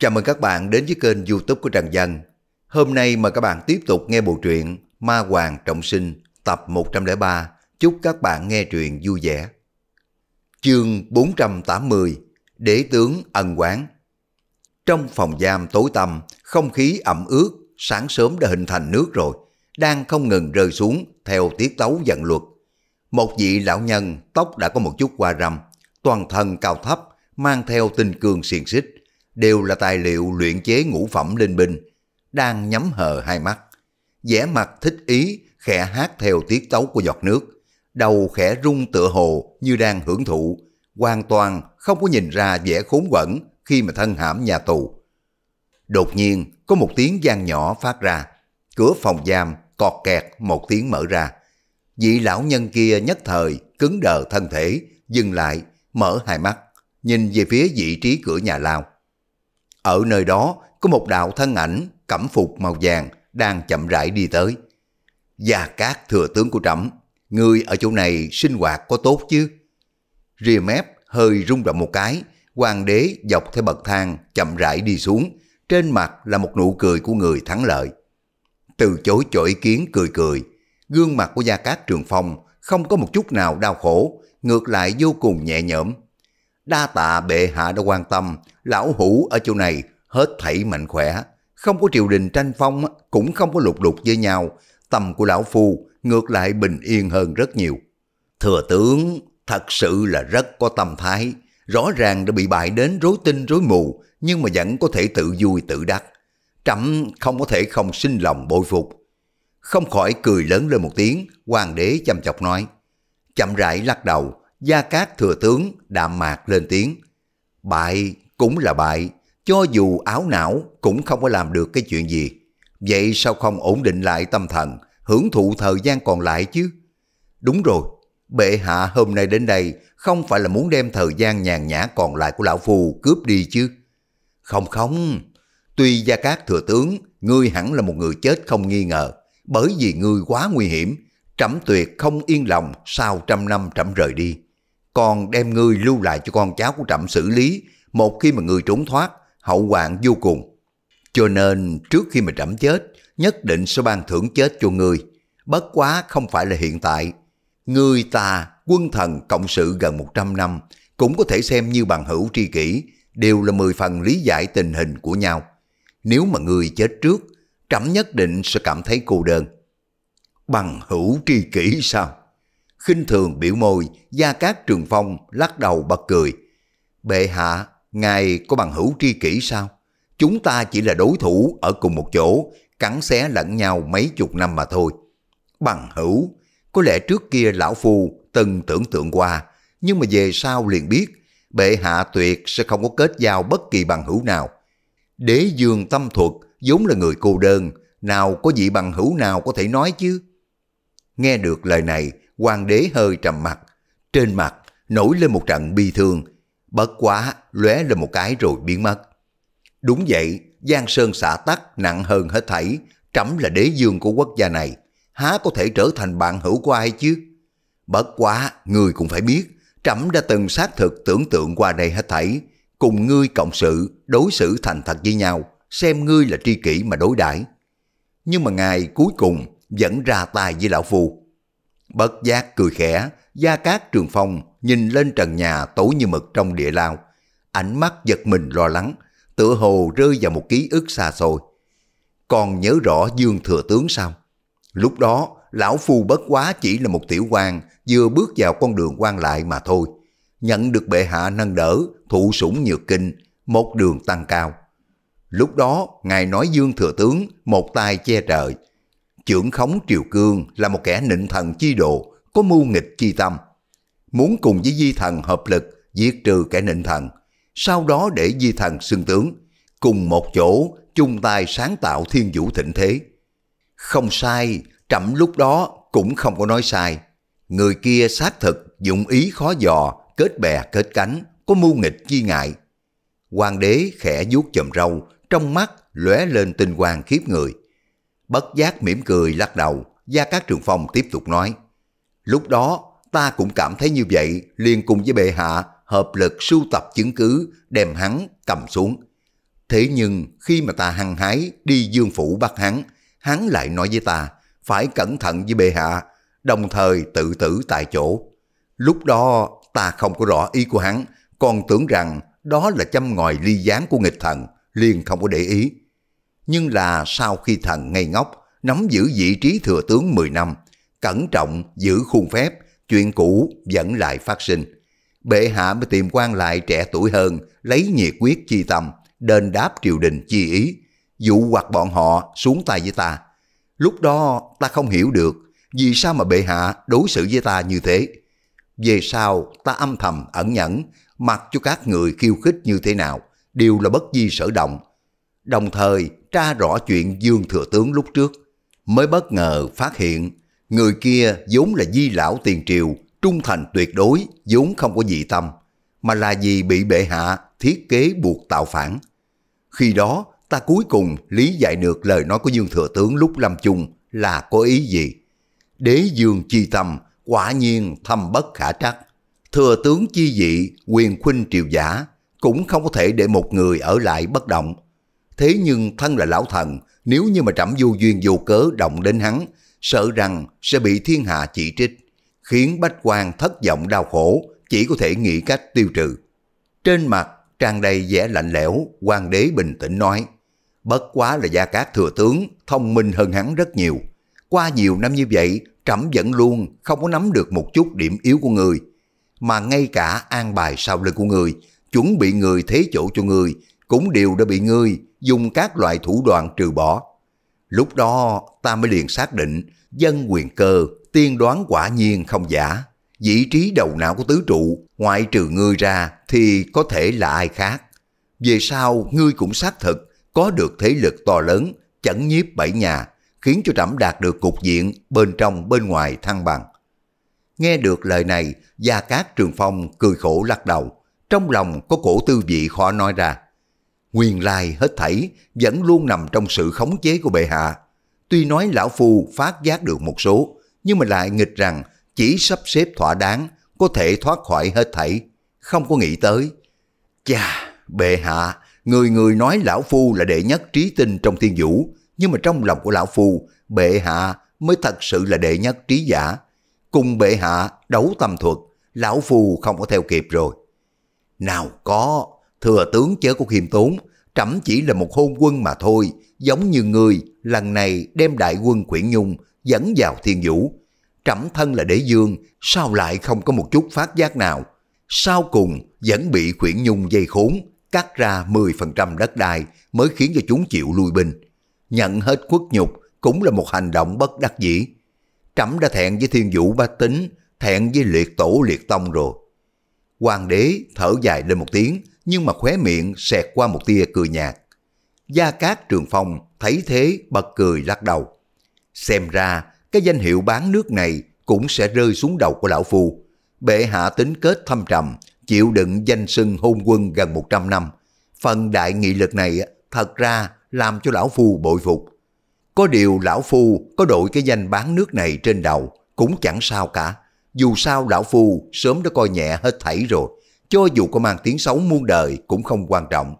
Chào mừng các bạn đến với kênh youtube của Trần Dân. Hôm nay mời các bạn tiếp tục nghe bộ truyện Ma Hoàng Trọng Sinh tập 103. Chúc các bạn nghe truyện vui vẻ. Chương 480 Đế tướng ân quán Trong phòng giam tối tăm, không khí ẩm ướt, sáng sớm đã hình thành nước rồi, đang không ngừng rơi xuống theo tiết tấu dần luật. Một vị lão nhân tóc đã có một chút qua râm, toàn thân cao thấp, mang theo tinh cương xiềng xích, đều là tài liệu luyện chế ngũ phẩm linh binh, đang nhắm hờ hai mắt. vẻ mặt thích ý, khẽ hát theo tiết tấu của giọt nước, đầu khẽ rung tựa hồ như đang hưởng thụ, hoàn toàn không có nhìn ra vẻ khốn quẩn khi mà thân hãm nhà tù. Đột nhiên có một tiếng gian nhỏ phát ra, cửa phòng giam cọt kẹt một tiếng mở ra. Vị lão nhân kia nhất thời cứng đờ thân thể, dừng lại, mở hai mắt, nhìn về phía vị trí cửa nhà lao. Ở nơi đó có một đạo thân ảnh cẩm phục màu vàng đang chậm rãi đi tới. Gia Cát thừa tướng của trẫm người ở chỗ này sinh hoạt có tốt chứ? Rìa mép hơi rung động một cái, hoàng đế dọc theo bậc thang chậm rãi đi xuống, trên mặt là một nụ cười của người thắng lợi. Từ chối cho ý kiến cười cười, gương mặt của Gia Cát Trường Phong không có một chút nào đau khổ, ngược lại vô cùng nhẹ nhõm. Đa tạ bệ hạ đã quan tâm, lão hủ ở chỗ này hết thảy mạnh khỏe. Không có triều đình tranh phong, cũng không có lục đục với nhau. Tâm của lão phu ngược lại bình yên hơn rất nhiều. Thừa tướng thật sự là rất có tâm thái. Rõ ràng đã bị bại đến rối tinh rối mù, nhưng mà vẫn có thể tự vui tự đắc. Trẫm không có thể không sinh lòng bội phục. Không khỏi cười lớn lên một tiếng, hoàng đế chăm chọc nói. Chậm rãi lắc đầu, Gia Cát thừa tướng đạm mạc lên tiếng. Bại cũng là bại, cho dù áo não cũng không có làm được cái chuyện gì. Vậy sao không ổn định lại tâm thần, hưởng thụ thời gian còn lại chứ? Đúng rồi, bệ hạ hôm nay đến đây không phải là muốn đem thời gian nhàn nhã còn lại của lão phù cướp đi chứ? Không không, tuy Gia Cát thừa tướng, ngươi hẳn là một người chết không nghi ngờ, bởi vì ngươi quá nguy hiểm, trẫm tuyệt không yên lòng sau trăm năm trẫm rời đi còn đem ngươi lưu lại cho con cháu của trẫm xử lý, một khi mà ngươi trốn thoát, hậu hoạn vô cùng. Cho nên trước khi mà trẫm chết, nhất định sẽ ban thưởng chết cho ngươi. Bất quá không phải là hiện tại. Ngươi ta, quân thần cộng sự gần 100 năm, cũng có thể xem như bằng hữu tri kỷ, đều là mười phần lý giải tình hình của nhau. Nếu mà ngươi chết trước, trẫm nhất định sẽ cảm thấy cô đơn. Bằng hữu tri kỷ sao? Khinh thường biểu môi, Gia Cát Trường Phong lắc đầu bật cười. Bệ hạ, ngài có bằng hữu tri kỷ sao? Chúng ta chỉ là đối thủ ở cùng một chỗ, cắn xé lẫn nhau mấy chục năm mà thôi. Bằng hữu, có lẽ trước kia lão phu từng tưởng tượng qua, nhưng mà về sau liền biết, bệ hạ tuyệt sẽ không có kết giao bất kỳ bằng hữu nào. Đế dương tâm thuật vốn là người cô đơn, nào có vị bằng hữu nào có thể nói chứ? Nghe được lời này, hoàng đế hơi trầm mặt, trên mặt nổi lên một trận bi thương, bất quá lóe lên một cái rồi biến mất. Đúng vậy, Giang Sơn xả tắc nặng hơn hết thảy, trẫm là đế dương của quốc gia này, há có thể trở thành bạn hữu của ai chứ? Bất quá, người cũng phải biết, trẫm đã từng xác thực tưởng tượng qua đây hết thảy, cùng ngươi cộng sự, đối xử thành thật với nhau, xem ngươi là tri kỷ mà đối đãi. Nhưng mà ngài cuối cùng vẫn ra tay với lão phu. Bất giác cười khẽ, Gia Cát Trường Phong nhìn lên trần nhà tối như mực trong địa lao. Ánh mắt giật mình lo lắng, tựa hồ rơi vào một ký ức xa xôi. Còn nhớ rõ Dương Thừa Tướng sao? Lúc đó, Lão Phu bất quá chỉ là một tiểu quan vừa bước vào con đường quan lại mà thôi. Nhận được bệ hạ nâng đỡ, thụ sủng nhược kinh, một đường tăng cao. Lúc đó, Ngài nói Dương Thừa Tướng một tay che trời, trưởng khống triều cương là một kẻ nịnh thần chi độ, có mưu nghịch chi tâm. Muốn cùng với di thần hợp lực diệt trừ kẻ nịnh thần, sau đó để di thần xưng tướng, cùng một chỗ chung tay sáng tạo thiên vũ thịnh thế. Không sai, trẫm lúc đó cũng không có nói sai. Người kia xác thực, dụng ý khó dò, kết bè kết cánh, có mưu nghịch chi ngại. Hoàng đế khẽ vuốt chầm râu, trong mắt lóe lên tinh quang khiếp người. Bất giác mỉm cười lắc đầu, Gia Cát Trường Phong tiếp tục nói. Lúc đó ta cũng cảm thấy như vậy, liền cùng với bệ hạ hợp lực sưu tập chứng cứ, đem hắn cầm xuống. Thế nhưng khi mà ta hăng hái đi dương phủ bắt hắn, hắn lại nói với ta, phải cẩn thận với bệ hạ, đồng thời tự tử tại chỗ. Lúc đó ta không có rõ ý của hắn, còn tưởng rằng đó là châm ngòi ly gián của nghịch thần, liền không có để ý. Nhưng là sau khi thần ngây ngốc, nắm giữ vị trí thừa tướng 10 năm, cẩn trọng giữ khuôn phép, chuyện cũ vẫn lại phát sinh. Bệ hạ mới tìm quan lại trẻ tuổi hơn, lấy nhiệt quyết chi tâm, đền đáp triều đình chi ý, dụ hoặc bọn họ xuống tay với ta. Lúc đó ta không hiểu được vì sao mà bệ hạ đối xử với ta như thế. Về sau ta âm thầm ẩn nhẫn, mặc cho các người khiêu khích như thế nào, đều là bất di sở động. Đồng thời tra rõ chuyện Dương Thừa Tướng lúc trước, mới bất ngờ phát hiện người kia vốn là di lão tiền triều, trung thành tuyệt đối, vốn không có dị tâm, mà là vì bị bệ hạ thiết kế buộc tạo phản. Khi đó, ta cuối cùng lý giải được lời nói của Dương Thừa Tướng lúc lâm chung là có ý gì. Đế dương chi tâm, quả nhiên thâm bất khả trắc. Thừa tướng chi dị, quyền khuynh triều giả, cũng không có thể để một người ở lại bất động. Thế nhưng thân là lão thần, nếu như mà trẫm vô duyên vô cớ động đến hắn, sợ rằng sẽ bị thiên hạ chỉ trích, khiến bách quan thất vọng đau khổ, chỉ có thể nghĩ cách tiêu trừ. Trên mặt tràn đầy vẻ lạnh lẽo, hoàng đế bình tĩnh nói, bất quá là gia cát thừa tướng, thông minh hơn hắn rất nhiều. Qua nhiều năm như vậy, trẫm vẫn luôn không có nắm được một chút điểm yếu của người, mà ngay cả an bài sau lưng của người, chuẩn bị người thế chỗ cho người, cũng đều đã bị ngươi dùng các loại thủ đoạn trừ bỏ. Lúc đó ta mới liền xác định dân quyền cơ tiên đoán quả nhiên không giả. Vị trí đầu não của tứ trụ ngoại trừ ngươi ra thì có thể là ai khác. Về sau ngươi cũng xác thực có được thế lực to lớn chẩn nhiếp bảy nhà khiến cho trẫm đạt được cục diện bên trong bên ngoài thăng bằng. Nghe được lời này, Gia Cát Trường Phong cười khổ lắc đầu, trong lòng có cổ tư vị khó nói ra. Nguyên lai hết thảy vẫn luôn nằm trong sự khống chế của bệ hạ. Tuy nói lão phu phát giác được một số, nhưng mà lại nghịch rằng chỉ sắp xếp thỏa đáng có thể thoát khỏi hết thảy, không có nghĩ tới. Chà, bệ hạ, người người nói lão phu là đệ nhất trí tinh trong thiên vũ, nhưng mà trong lòng của lão phu, bệ hạ mới thật sự là đệ nhất trí giả. Cùng bệ hạ đấu tâm thuật, lão phu không có theo kịp rồi. Nào có, thừa tướng chớ có khiêm tốn, trẫm chỉ là một hôn quân mà thôi, giống như người lần này đem đại quân quyển nhung dẫn vào thiên vũ. Trẫm thân là đế dương, sao lại không có một chút phát giác nào? Sau cùng vẫn bị quyển nhung dây khốn, cắt ra 10% đất đai mới khiến cho chúng chịu lui binh. Nhận hết khuất nhục cũng là một hành động bất đắc dĩ. Trẫm đã thẹn với thiên vũ ba tính, thẹn với liệt tổ liệt tông rồi. Hoàng đế thở dài lên một tiếng, nhưng mà khóe miệng xẹt qua một tia cười nhạt. Gia Cát Trường Phong thấy thế bật cười lắc đầu. Xem ra cái danh hiệu bán nước này cũng sẽ rơi xuống đầu của lão phu. Bệ hạ tính kết thâm trầm, chịu đựng danh sưng hôn quân gần 100 năm. Phần đại nghị lực này thật ra làm cho lão phu bội phục. Có điều lão phu có đội cái danh bán nước này trên đầu cũng chẳng sao cả. Dù sao lão phu sớm đã coi nhẹ hết thảy rồi. Cho dù có mang tiếng xấu muôn đời cũng không quan trọng.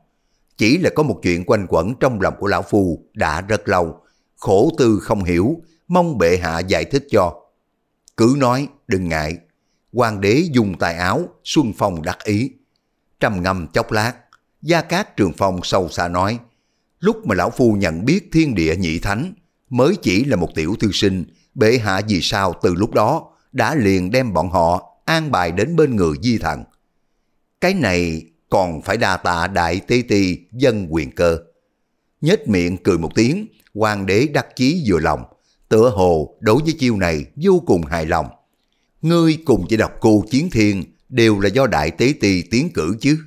Chỉ là có một chuyện quanh quẩn trong lòng của lão phu đã rất lâu. Khổ tư không hiểu, mong bệ hạ giải thích cho. Cứ nói, đừng ngại. Hoàng đế dùng tài áo, Xuân Phong đắc ý. Trầm ngâm chốc lát, Gia Cát Trường Phong sâu xa nói, lúc mà lão phu nhận biết thiên địa nhị thánh, mới chỉ là một tiểu thư sinh, bệ hạ vì sao từ lúc đó đã liền đem bọn họ an bài đến bên người di thần. Cái này còn phải đa tạ đại tế ti dân quyền cơ. Nhếch miệng cười một tiếng, hoàng đế đắc chí vừa lòng, tựa hồ đối với chiêu này vô cùng hài lòng. Ngươi cùng với đọc cô chiến thiên đều là do đại tế ti tiến cử chứ.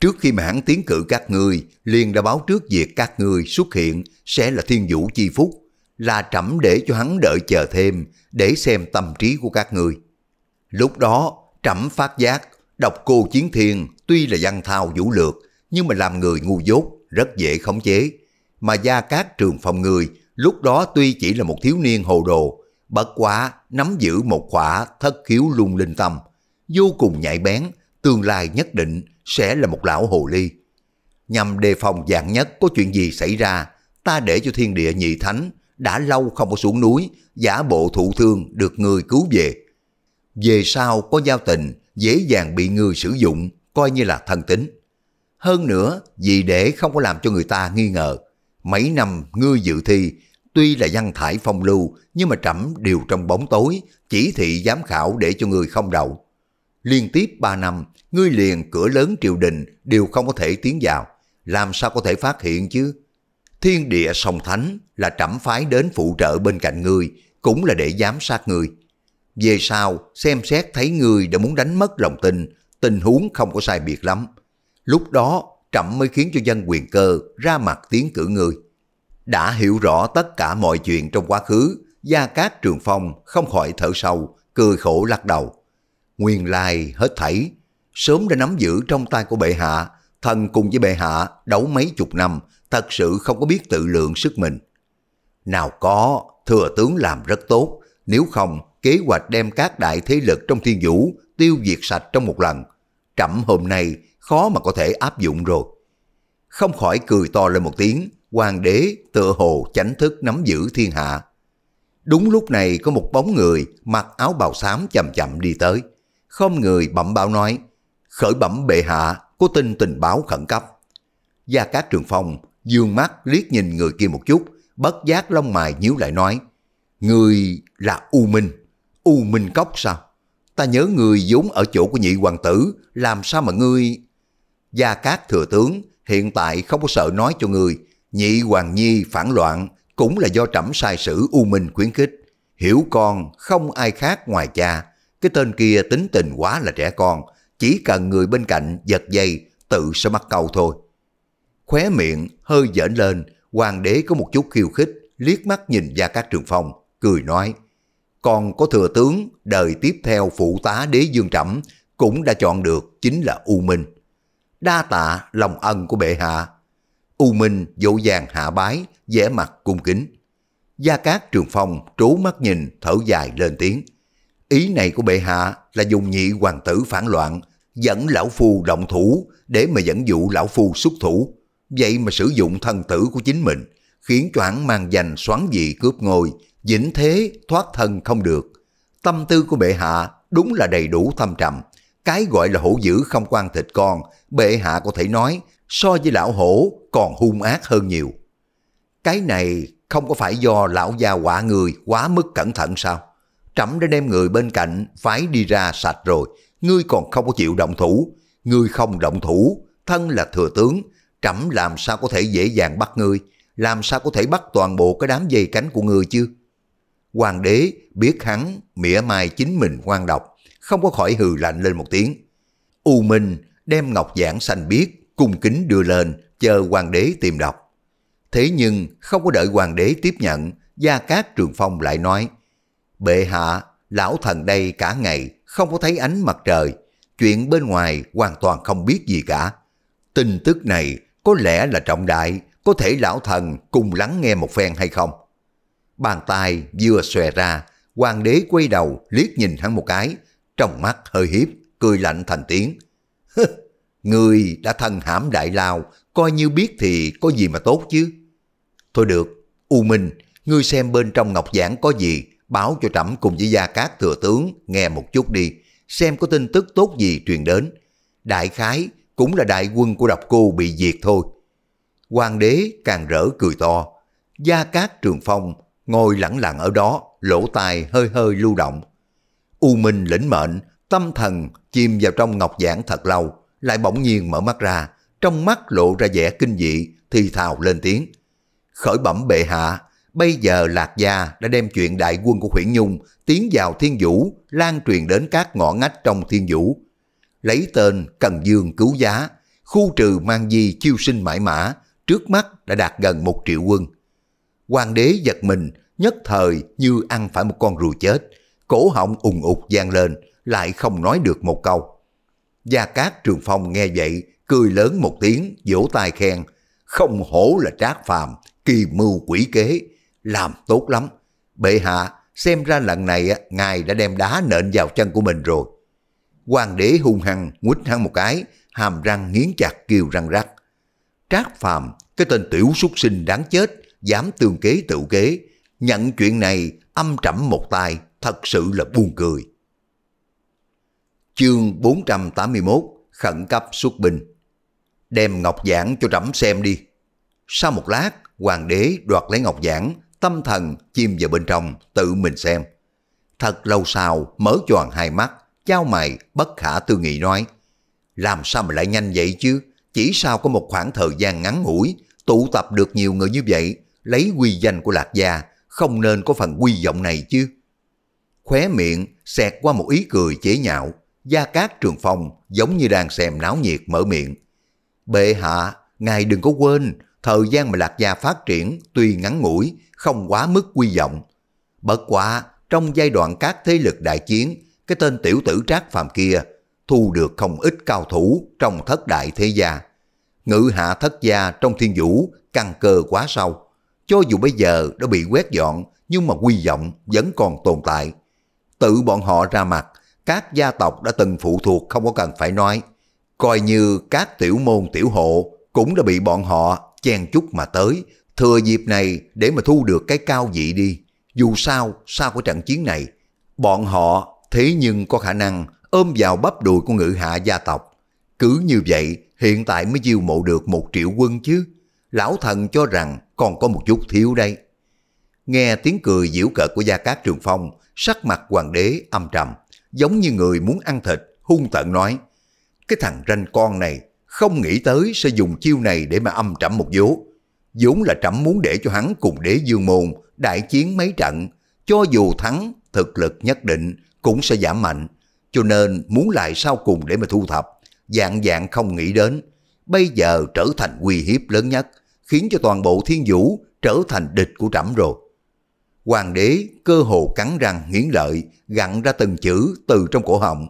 Trước khi mà hắn tiến cử các ngươi, liền đã báo trước việc các ngươi xuất hiện sẽ là thiên vũ chi phúc, là trẫm để cho hắn đợi chờ thêm để xem tâm trí của các ngươi. Lúc đó, trẫm phát giác, độc cô chiến thiên tuy là văn thao vũ lược, nhưng mà làm người ngu dốt, rất dễ khống chế. Mà gia cát trường phòng người, lúc đó tuy chỉ là một thiếu niên hồ đồ, bất quá nắm giữ một khỏa thất khiếu lung linh tâm, vô cùng nhạy bén, tương lai nhất định sẽ là một lão hồ ly. nhằm đề phòng dạng nhất có chuyện gì xảy ra, ta để cho thiên địa nhị thánh đã lâu không có xuống núi, giả bộ thụ thương được người cứu về. Về sau có giao tình, dễ dàng bị người sử dụng, coi như là thân tính. Hơn nữa, vì để không có làm cho người ta nghi ngờ, mấy năm ngươi dự thi, tuy là văn thải phong lưu, nhưng mà trẫm đều trong bóng tối, chỉ thị giám khảo để cho người không đậu. Liên tiếp 3 năm, ngươi liền cửa lớn triều đình đều không có thể tiến vào, làm sao có thể phát hiện chứ? Thiên địa song thánh là trẫm phái đến phụ trợ bên cạnh ngươi, cũng là để giám sát ngươi. Về sau, xem xét thấy người đã muốn đánh mất lòng tin, tình huống không có sai biệt lắm. Lúc đó, trẫm mới khiến cho dân quyền cơ ra mặt tiến cử người Đã hiểu rõ tất cả mọi chuyện trong quá khứ, Gia Cát Trường Phong không khỏi thở sâu, cười khổ lắc đầu. Nguyên lai hết thảy, sớm đã nắm giữ trong tay của bệ hạ, thần cùng với bệ hạ đấu mấy chục năm, thật sự không có biết tự lượng sức mình. Nào có, thừa tướng làm rất tốt, nếu không kế hoạch đem các đại thế lực trong thiên vũ tiêu diệt sạch trong một lần. Trẫm hôm nay khó mà có thể áp dụng rồi. Không khỏi cười to lên một tiếng, hoàng đế tựa hồ chánh thức nắm giữ thiên hạ. Đúng lúc này có một bóng người mặc áo bào xám chậm chậm đi tới. Không người bẩm báo nói, khởi bẩm bệ hạ, có tin tình báo khẩn cấp. Gia Cát Trường Phong dương mắt liếc nhìn người kia một chút, bất giác lông mày nhíu lại nói, Người là U Minh, U Minh Cốc sao? Ta nhớ người vốn ở chỗ của nhị hoàng tử, làm sao mà ngươi... Gia Cát Thừa Tướng hiện tại không có sợ nói cho người, nhị hoàng nhi phản loạn cũng là do trẫm sai sử U Minh khuyến khích. Hiểu con không ai khác ngoài cha, cái tên kia tính tình quá là trẻ con, chỉ cần người bên cạnh giật dây tự sẽ mắc câu thôi. Khóe miệng hơi dễn lên, hoàng đế có một chút khiêu khích, liếc mắt nhìn Gia Cát Trường Phong, cười nói, còn có thừa tướng đời tiếp theo phụ tá đế dương trẫm cũng đã chọn được chính là U Minh. Đa tạ lòng ân của bệ hạ. U Minh dỗ dàng hạ bái, vẻ mặt cung kính. Gia Cát Trường Phong trố mắt nhìn, thở dài lên tiếng. Ý này của bệ hạ là dùng nhị hoàng tử phản loạn, dẫn lão phu động thủ để mà dẫn dụ lão phu xuất thủ. Vậy mà sử dụng thân tử của chính mình, khiến cho hắn mang danh xoắn dị cướp ngôi, dĩnh thế thoát thân không được. Tâm tư của bệ hạ đúng là đầy đủ thâm trầm. Cái gọi là hổ dữ không quan thịt con, bệ hạ có thể nói so với lão hổ còn hung ác hơn nhiều. Cái này không có phải do lão gia quả người quá mức cẩn thận sao? Trẫm đã đem người bên cạnh phái đi ra sạch rồi, ngươi còn không có chịu động thủ. Ngươi không động thủ, thân là thừa tướng, trẫm làm sao có thể dễ dàng bắt ngươi, làm sao có thể bắt toàn bộ cái đám dây cánh của ngươi chứ? Hoàng đế biết hắn mỉa mai chính mình ngoan độc, không có khỏi hừ lạnh lên một tiếng. U Minh đem ngọc giảng xanh biết, cung kính đưa lên, chờ hoàng đế tìm đọc. Thế nhưng không có đợi hoàng đế tiếp nhận, Gia Cát Trường Phong lại nói, Bệ hạ, lão thần đây cả ngày không có thấy ánh mặt trời, chuyện bên ngoài hoàn toàn không biết gì cả. Tin tức này có lẽ là trọng đại, có thể lão thần cùng lắng nghe một phen hay không? Bàn tay vừa xòe ra, hoàng đế quay đầu liếc nhìn hắn một cái, trong mắt hơi hiếp, cười lạnh thành tiếng. Người đã thân hãm đại lao, coi như biết thì có gì mà tốt chứ. Thôi được, U Minh, ngươi xem bên trong ngọc giảng có gì, báo cho trẫm cùng với gia cát thừa tướng nghe một chút đi, xem có tin tức tốt gì truyền đến. Đại khái cũng là đại quân của độc cô bị diệt thôi. Hoàng đế càng rỡ cười to, gia cát trường phong ngồi lẳng lặng ở đó, lỗ tai hơi hơi lưu động. U Minh lĩnh mệnh, tâm thần chìm vào trong ngọc giảng thật lâu, lại bỗng nhiên mở mắt ra, trong mắt lộ ra vẻ kinh dị, thì thào lên tiếng. Khởi bẩm bệ hạ, bây giờ Lạc Gia đã đem chuyện đại quân của Khuyển Nhung tiến vào thiên vũ, lan truyền đến các ngõ ngách trong thiên vũ. Lấy tên Cần Dương cứu giá, khu trừ mang di chiêu sinh mãi mã, trước mắt đã đạt gần một triệu quân. Hoàng đế giật mình, nhất thời như ăn phải một con rùa chết, cổ họng ùng ục gian lên, lại không nói được một câu. Gia Cát Trường Phong nghe vậy, cười lớn một tiếng, vỗ tay khen, không hổ là trác phàm, kỳ mưu quỷ kế, làm tốt lắm. Bệ hạ, xem ra lần này ngài đã đem đá nện vào chân của mình rồi. Hoàng đế hung hăng, nguýt hắn một cái, hàm răng nghiến chặt kêu răng rắc. Trác Phàm, cái tên tiểu súc sinh đáng chết, dám tương kế tự kế, nhận chuyện này âm trầm một tay, thật sự là buồn cười. Chương 481 Khẩn cấp xuất binh Đem ngọc giảng cho trẫm xem đi. Sau một lát, hoàng đế đoạt lấy ngọc giảng, tâm thần chìm vào bên trong, tự mình xem. Thật lâu sau, mở choàng hai mắt, trao mày, bất khả tư nghị nói. Làm sao mà lại nhanh vậy chứ? Chỉ sao có một khoảng thời gian ngắn ngủi, tụ tập được nhiều người như vậy, lấy quy danh của Lạc Gia, không nên có phần quy vọng này chứ. Khóe miệng xẹt qua một ý cười chế nhạo, Gia Cát Trường Phong giống như đang xem náo nhiệt mở miệng. Bệ hạ, ngài đừng có quên, thời gian mà Lạc Gia phát triển tuy ngắn ngủi, không quá mức quy vọng. Bất quá trong giai đoạn các thế lực đại chiến, cái tên tiểu tử trác phàm kia thu được không ít cao thủ trong thất đại thế gia. Ngự hạ thất gia trong thiên vũ căn cơ quá sâu. Cho dù bây giờ đã bị quét dọn, nhưng mà quy vọng vẫn còn tồn tại. Tự bọn họ ra mặt, các gia tộc đã từng phụ thuộc không có cần phải nói. Coi như các tiểu môn tiểu hộ cũng đã bị bọn họ chen chúc mà tới, thừa dịp này để mà thu được cái cao vị đi. Dù sao, sau cái trận chiến này, bọn họ thế nhưng có khả năng ôm vào bắp đùi của ngự hạ gia tộc. Cứ như vậy, hiện tại mới chiêu mộ được một triệu quân chứ. Lão thần cho rằng còn có một chút thiếu đây. Nghe tiếng cười giễu cợt của Gia Cát Trường Phong, sắc mặt hoàng đế âm trầm, giống như người muốn ăn thịt, hung tợn nói. Cái thằng ranh con này không nghĩ tới sẽ dùng chiêu này để mà âm trầm một vố. vốn là trẫm muốn để cho hắn cùng đế dương môn đại chiến mấy trận, cho dù thắng, thực lực nhất định cũng sẽ giảm mạnh, cho nên muốn lại sau cùng để mà thu thập, dạng dạng không nghĩ đến, bây giờ trở thành uy hiếp lớn nhất, khiến cho toàn bộ thiên vũ trở thành địch của trẫm rồi. Hoàng đế cơ hồ cắn răng nghiến lợi, gặn ra từng chữ từ trong cổ họng.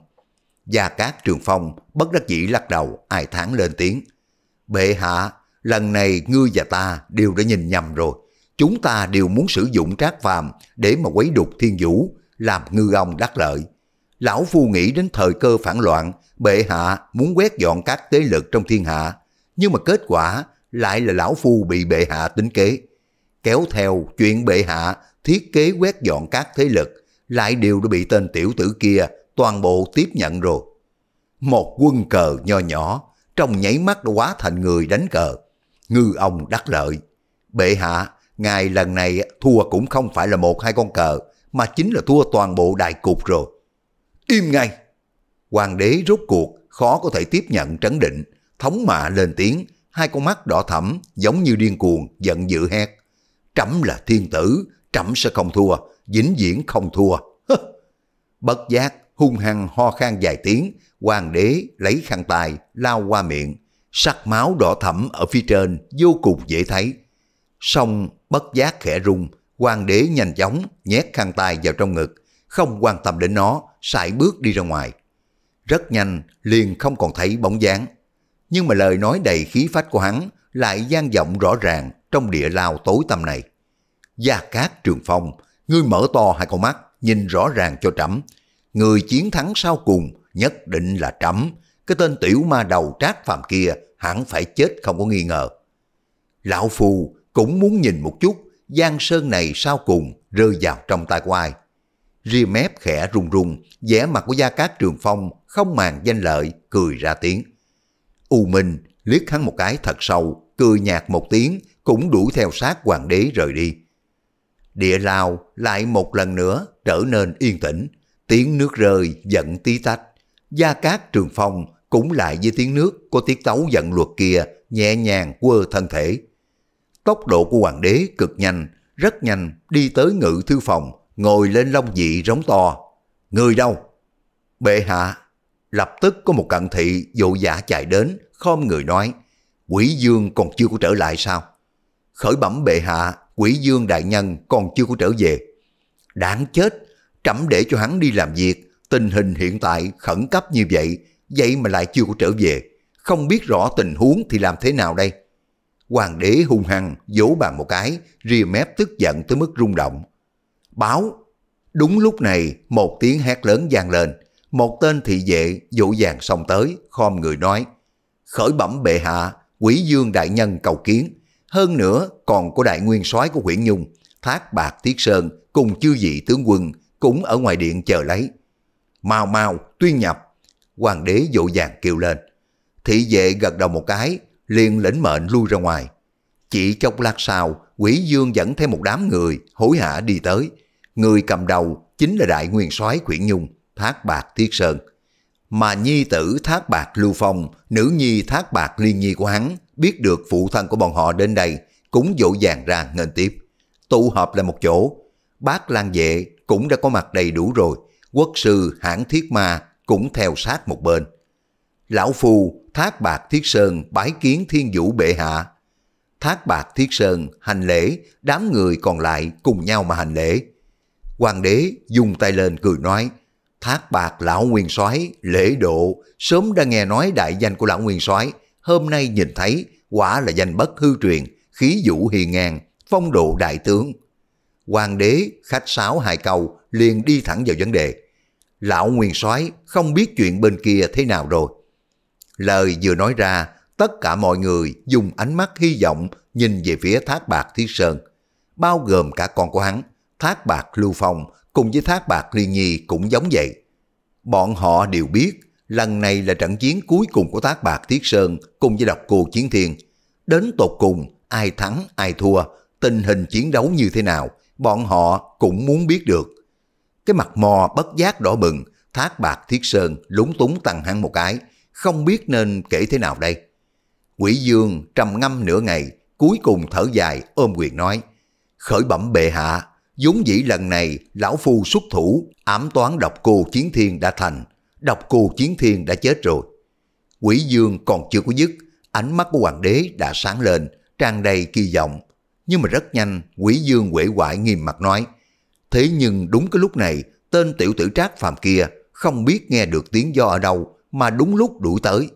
Gia Cát Trường Phong bất đắc dĩ lắc đầu, ai thán lên tiếng. Bệ hạ, lần này ngươi và ta đều đã nhìn nhầm rồi. Chúng ta đều muốn sử dụng trác phàm để mà quấy đục thiên vũ, làm ngư ông đắc lợi. Lão Phu nghĩ đến thời cơ phản loạn, bệ hạ muốn quét dọn các tế lực trong thiên hạ. Nhưng mà kết quả lại là Lão Phu bị bệ hạ tính kế. Kéo theo chuyện bệ hạ thiết kế quét dọn các thế lực, lại đều đã bị tên tiểu tử kia toàn bộ tiếp nhận rồi. Một quân cờ nho nhỏ, trong nháy mắt đã quá thành người đánh cờ. Ngư ông đắc lợi. Bệ hạ, ngài lần này thua cũng không phải là một hai con cờ, mà chính là thua toàn bộ đại cục rồi. Im ngay! Hoàng đế rốt cuộc khó có thể tiếp nhận trấn định, thống mạ lên tiếng, hai con mắt đỏ thẫm giống như điên cuồng, giận dữ hét. Trẫm là thiên tử, trẫm sẽ không thua, vĩnh viễn không thua. Bất giác, hung hăng ho khan vài tiếng, hoàng đế lấy khăn tài lao qua miệng, sắc máu đỏ thẫm ở phía trên vô cùng dễ thấy. Xong bất giác khẽ rung, hoàng đế nhanh chóng nhét khăn tay vào trong ngực, không quan tâm đến nó, sải bước đi ra ngoài. Rất nhanh, liền không còn thấy bóng dáng. Nhưng mà lời nói đầy khí phách của hắn lại gian vọng rõ ràng trong địa lao tối tăm này. Gia Cát Trường Phong, ngươi mở to hai con mắt, nhìn rõ ràng cho trẫm. Người chiến thắng sau cùng nhất định là trẫm. Cái tên tiểu ma đầu trác phàm kia hẳn phải chết không có nghi ngờ. Lão Phù cũng muốn nhìn một chút Giang Sơn này sau cùng rơi vào trong tay của ai. Ria mép khẽ run run, vẻ mặt của Gia Cát Trường Phong không màng danh lợi, cười ra tiếng. U Minh liếc hắn một cái thật sâu, cười nhạt một tiếng, cũng đuổi theo sát hoàng đế rời đi. Địa lao lại một lần nữa trở nên yên tĩnh, tiếng nước rơi giận tí tách. Gia Cát Trường Phong cũng lại với tiếng nước có tiết tấu giận luật kia nhẹ nhàng quơ thân thể. Tốc độ của hoàng đế cực nhanh, rất nhanh đi tới ngự thư phòng, ngồi lên long dị rống to. Người đâu? Bệ hạ. Lập tức có một cận thị vội giả chạy đến, khom người nói. Quỷ dương còn chưa có trở lại sao? Khởi bẩm bệ hạ, quỷ dương đại nhân còn chưa có trở về. Đáng chết, trẫm để cho hắn đi làm việc, tình hình hiện tại khẩn cấp như vậy, vậy mà lại chưa có trở về. Không biết rõ tình huống thì làm thế nào đây? Hoàng đế hung hăng vỗ bàn một cái, rìa mép tức giận tới mức rung động. Báo! Đúng lúc này, một tiếng hét lớn vang lên. Một tên thị vệ dỗ dàng xông tới, khom người nói. Khởi bẩm bệ hạ, quỷ dương đại nhân cầu kiến. Hơn nữa còn có đại nguyên soái của huyện Nhung, Thác Bạc Thiết Sơn cùng chư vị tướng quân cũng ở ngoài điện chờ lấy. Mau mau, tuyên nhập. Hoàng đế dỗ dàng kêu lên. Thị vệ gật đầu một cái, liền lĩnh mệnh lui ra ngoài. Chỉ chốc lát sau, quỷ dương dẫn theo một đám người hối hả đi tới. Người cầm đầu chính là đại nguyên soái Quyển Nhung, Thác Bạc Thiết Sơn. Mà nhi tử Thác Bạc Lưu Phong, nữ nhi Thác Bạc Liên Nhi của hắn, biết được phụ thân của bọn họ đến đây, cũng dỗ dàng ra nghênh tiếp. Tụ họp lại một chỗ, bác Lan vệ cũng đã có mặt đầy đủ rồi, quốc sư hãng thiết ma cũng theo sát một bên. Lão Phu, Thác Bạc Thiết Sơn bái kiến thiên vũ bệ hạ. Thác Bạc Thiết Sơn hành lễ, đám người còn lại cùng nhau mà hành lễ. Hoàng đế dùng tay lên cười nói, Thác Bạc Lão Nguyên soái lễ độ, sớm đã nghe nói đại danh của Lão Nguyên soái hôm nay nhìn thấy quả là danh bất hư truyền, khí vũ hiền ngang, phong độ đại tướng. Hoàng đế khách sáo hai câu liền đi thẳng vào vấn đề. Lão Nguyên soái không biết chuyện bên kia thế nào rồi. Lời vừa nói ra, tất cả mọi người dùng ánh mắt hy vọng nhìn về phía thác bạc Thiết Sơn, bao gồm cả con của hắn, thác bạc Lưu Phong cùng với thác bạc Liên Nhi cũng giống vậy. Bọn họ đều biết lần này là trận chiến cuối cùng của thác bạc Thiết Sơn cùng với độc cô Chiến Thiên. Đến tột cùng, ai thắng, ai thua, tình hình chiến đấu như thế nào, bọn họ cũng muốn biết được. Cái mặt mò bất giác đỏ bừng, thác bạc Thiết Sơn lúng túng tăng hắn một cái, không biết nên kể thế nào đây. Quỷ Dương trầm ngâm nửa ngày, cuối cùng thở dài ôm quyền nói, khởi bẩm bệ hạ, vốn dĩ lần này lão phu xuất thủ, ám toán độc cô chiến thiên đã thành, độc cô chiến thiên đã chết rồi. Quỷ Dương còn chưa có dứt, ánh mắt của hoàng đế đã sáng lên, tràn đầy kỳ vọng. Nhưng mà rất nhanh, quỷ Dương quể quại nghiêm mặt nói, thế nhưng đúng cái lúc này, tên tiểu tử trác phàm kia không biết nghe được tiếng do ở đâu mà đúng lúc đuổi tới.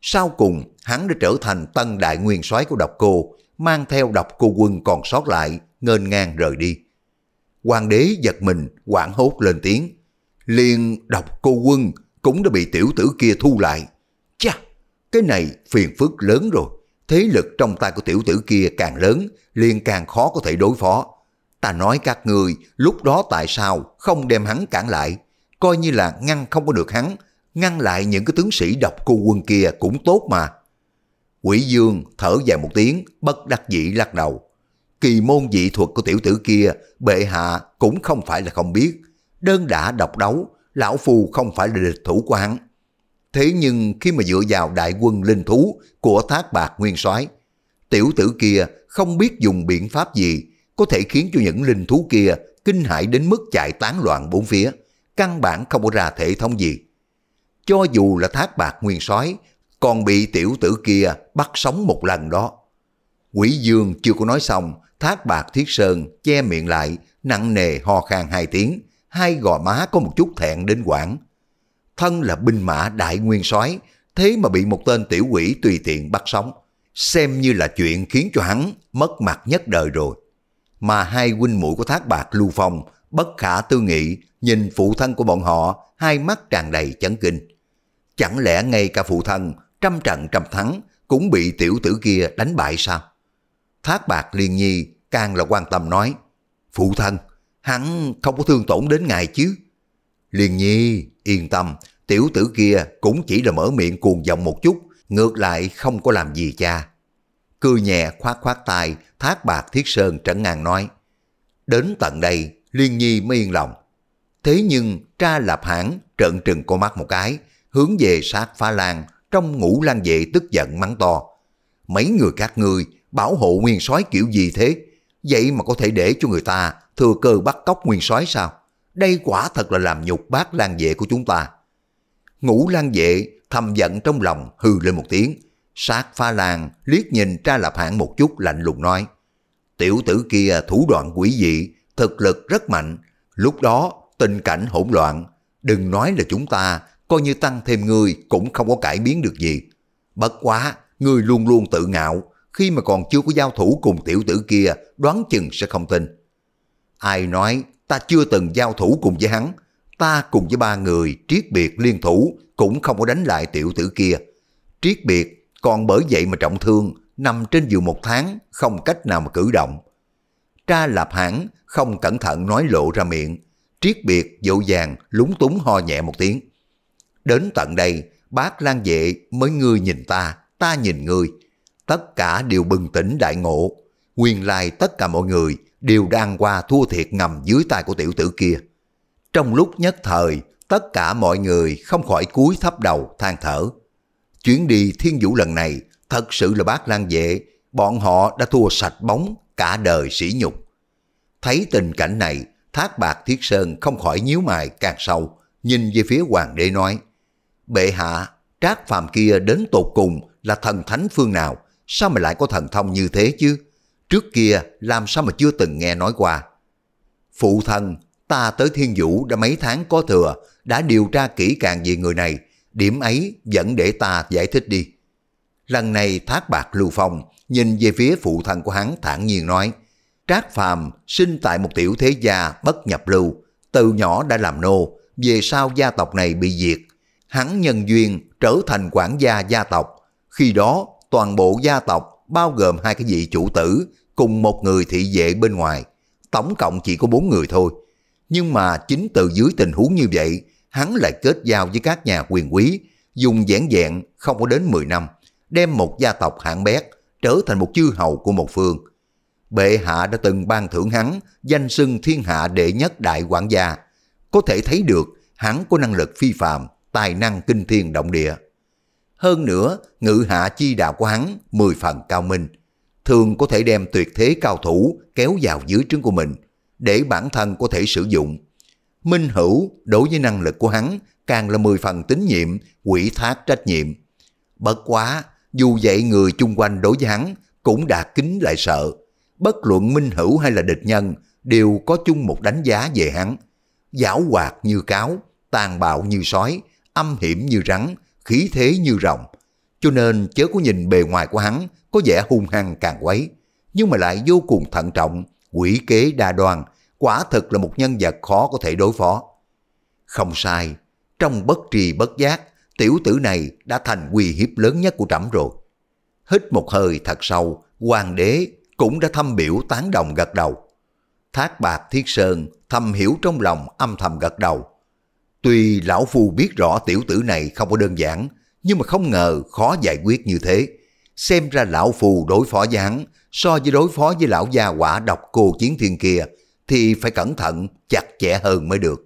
Sau cùng, hắn đã trở thành tân đại nguyên soái của độc cô, mang theo độc cô quân còn sót lại, ngênh ngang rời đi. Hoàng đế giật mình, quảng hốt lên tiếng. Liền độc cô quân cũng đã bị tiểu tử kia thu lại. Chà, cái này phiền phức lớn rồi. Thế lực trong tay của tiểu tử kia càng lớn, liền càng khó có thể đối phó. Ta nói các người, lúc đó tại sao không đem hắn cản lại? Coi như là ngăn không có được hắn, ngăn lại những cái tướng sĩ độc cô quân kia cũng tốt mà. Quỷ Dương thở dài một tiếng, bất đắc dĩ lắc đầu. Kỳ môn dị thuật của tiểu tử kia, bệ hạ cũng không phải là không biết. Đơn đã độc đấu, lão phù không phải là địch thủ của hắn. Thế nhưng khi mà dựa vào đại quân linh thú của thác bạc nguyên soái tiểu tử kia không biết dùng biện pháp gì có thể khiến cho những linh thú kia kinh hãi đến mức chạy tán loạn bốn phía, căn bản không có ra thể thống gì. Cho dù là thác bạc nguyên soái còn bị tiểu tử kia bắt sống một lần đó. Quỷ dương chưa có nói xong, thác bạc thiết sơn che miệng lại, nặng nề ho khan hai tiếng, hai gò má có một chút thẹn đến quảng. Thân là binh mã đại nguyên soái thế mà bị một tên tiểu quỷ tùy tiện bắt sống, xem như là chuyện khiến cho hắn mất mặt nhất đời rồi. Mà hai huynh mũi của thác bạc lưu phong, bất khả tư nghị, nhìn phụ thân của bọn họ, hai mắt tràn đầy chấn kinh. Chẳng lẽ ngay cả phụ thân trăm trận trăm thắng cũng bị tiểu tử kia đánh bại sao? Thác bạc liên nhi càng là quan tâm nói, phụ thân, hắn không có thương tổn đến ngài chứ. Liên nhi, yên tâm, tiểu tử kia cũng chỉ là mở miệng cuồng vọng một chút, ngược lại không có làm gì cha. Cười nhẹ khoát khoát tay, thác bạc thiết sơn trấn ngang nói, đến tận đây, Liên Nhi mới yên lòng. Thế nhưng, tra lạp hãng trợn trừng con mắt một cái, hướng về sát pha lan trong ngũ lan vệ tức giận mắng to. Mấy người các ngươi bảo hộ nguyên soái kiểu gì thế? Vậy mà có thể để cho người ta thừa cơ bắt cóc nguyên soái sao? Đây quả thật là làm nhục bác lan vệ của chúng ta. Ngũ lan vệ thầm giận trong lòng hư lên một tiếng. Sát pha làng liếc nhìn tra lập hạng một chút lạnh lùng nói. Tiểu tử kia thủ đoạn quỷ dị, thực lực rất mạnh. Lúc đó tình cảnh hỗn loạn. Đừng nói là chúng ta coi như tăng thêm người cũng không có cải biến được gì. Bất quá, người luôn luôn tự ngạo, khi mà còn chưa có giao thủ cùng tiểu tử kia, đoán chừng sẽ không tin. Ai nói ta chưa từng giao thủ cùng với hắn, ta cùng với ba người triết biệt liên thủ cũng không có đánh lại tiểu tử kia. Triết biệt còn bởi vậy mà trọng thương, nằm trên giường một tháng, không cách nào mà cử động. Tra lạp hãng không cẩn thận nói lộ ra miệng, triết biệt dỗ dàng lúng túng ho nhẹ một tiếng. Đến tận đây, bác lan vệ mới ngươi nhìn ta, ta nhìn ngươi. Tất cả đều bừng tỉnh đại ngộ. Nguyên lai tất cả mọi người đều đang qua thua thiệt ngầm dưới tay của tiểu tử kia. Trong lúc nhất thời, tất cả mọi người không khỏi cúi thấp đầu than thở. Chuyến đi thiên vũ lần này thật sự là bác lan vệ, bọn họ đã thua sạch bóng cả đời sỉ nhục. Thấy tình cảnh này, thác bạc thiết sơn không khỏi nhíu mày càng sâu, nhìn về phía hoàng đế nói, Bệ hạ, trác phàm kia đến tột cùng là thần thánh phương nào, sao mà lại có thần thông như thế chứ? Trước kia làm sao mà chưa từng nghe nói qua? Phụ thân, ta tới thiên vũ đã mấy tháng có thừa, đã điều tra kỹ càng về người này, điểm ấy vẫn để ta giải thích đi. Lần này thác bạc lưu phong, nhìn về phía phụ thân của hắn thản nhiên nói, Trác Phàm sinh tại một tiểu thế gia bất nhập lưu, từ nhỏ đã làm nô, về sau gia tộc này bị diệt. Hắn nhân duyên trở thành quản gia gia tộc. Khi đó, toàn bộ gia tộc bao gồm hai cái vị chủ tử cùng một người thị vệ bên ngoài. Tổng cộng chỉ có bốn người thôi. Nhưng mà chính từ dưới tình huống như vậy, hắn lại kết giao với các nhà quyền quý, dùng giản dạng không có đến 10 năm, đem một gia tộc hạng bét trở thành một chư hầu của một phương. Bệ hạ đã từng ban thưởng hắn danh xưng thiên hạ đệ nhất đại quản gia. Có thể thấy được hắn có năng lực phi phạm, tài năng kinh thiên động địa. Hơn nữa, ngự hạ chi đạo của hắn mười phần cao minh. Thường có thể đem tuyệt thế cao thủ kéo vào dưới trứng của mình, để bản thân có thể sử dụng. Minh hữu đối với năng lực của hắn càng là mười phần tín nhiệm, quỷ thác trách nhiệm. Bất quá, dù vậy người chung quanh đối với hắn cũng đã kính lại sợ. Bất luận minh hữu hay là địch nhân đều có chung một đánh giá về hắn. Giảo hoạt như cáo, tàn bạo như sói, âm hiểm như rắn, khí thế như rồng. Cho nên chớ có nhìn bề ngoài của hắn có vẻ hung hăng càng quấy, nhưng mà lại vô cùng thận trọng, quỷ kế đa đoan, quả thực là một nhân vật khó có thể đối phó. Không sai, trong bất trì bất giác, tiểu tử này đã thành uy hiếp lớn nhất của trẫm rồi. Hít một hơi thật sâu, hoàng đế cũng đã thâm biểu tán đồng gật đầu. Thác bạc thiết sơn thầm hiểu trong lòng âm thầm gật đầu. Tuy lão phu biết rõ tiểu tử này không có đơn giản, nhưng mà không ngờ khó giải quyết như thế. Xem ra lão phù đối phó với hắn, so với đối phó với lão gia quả độc cô chiến thiên kia, thì phải cẩn thận, chặt chẽ hơn mới được.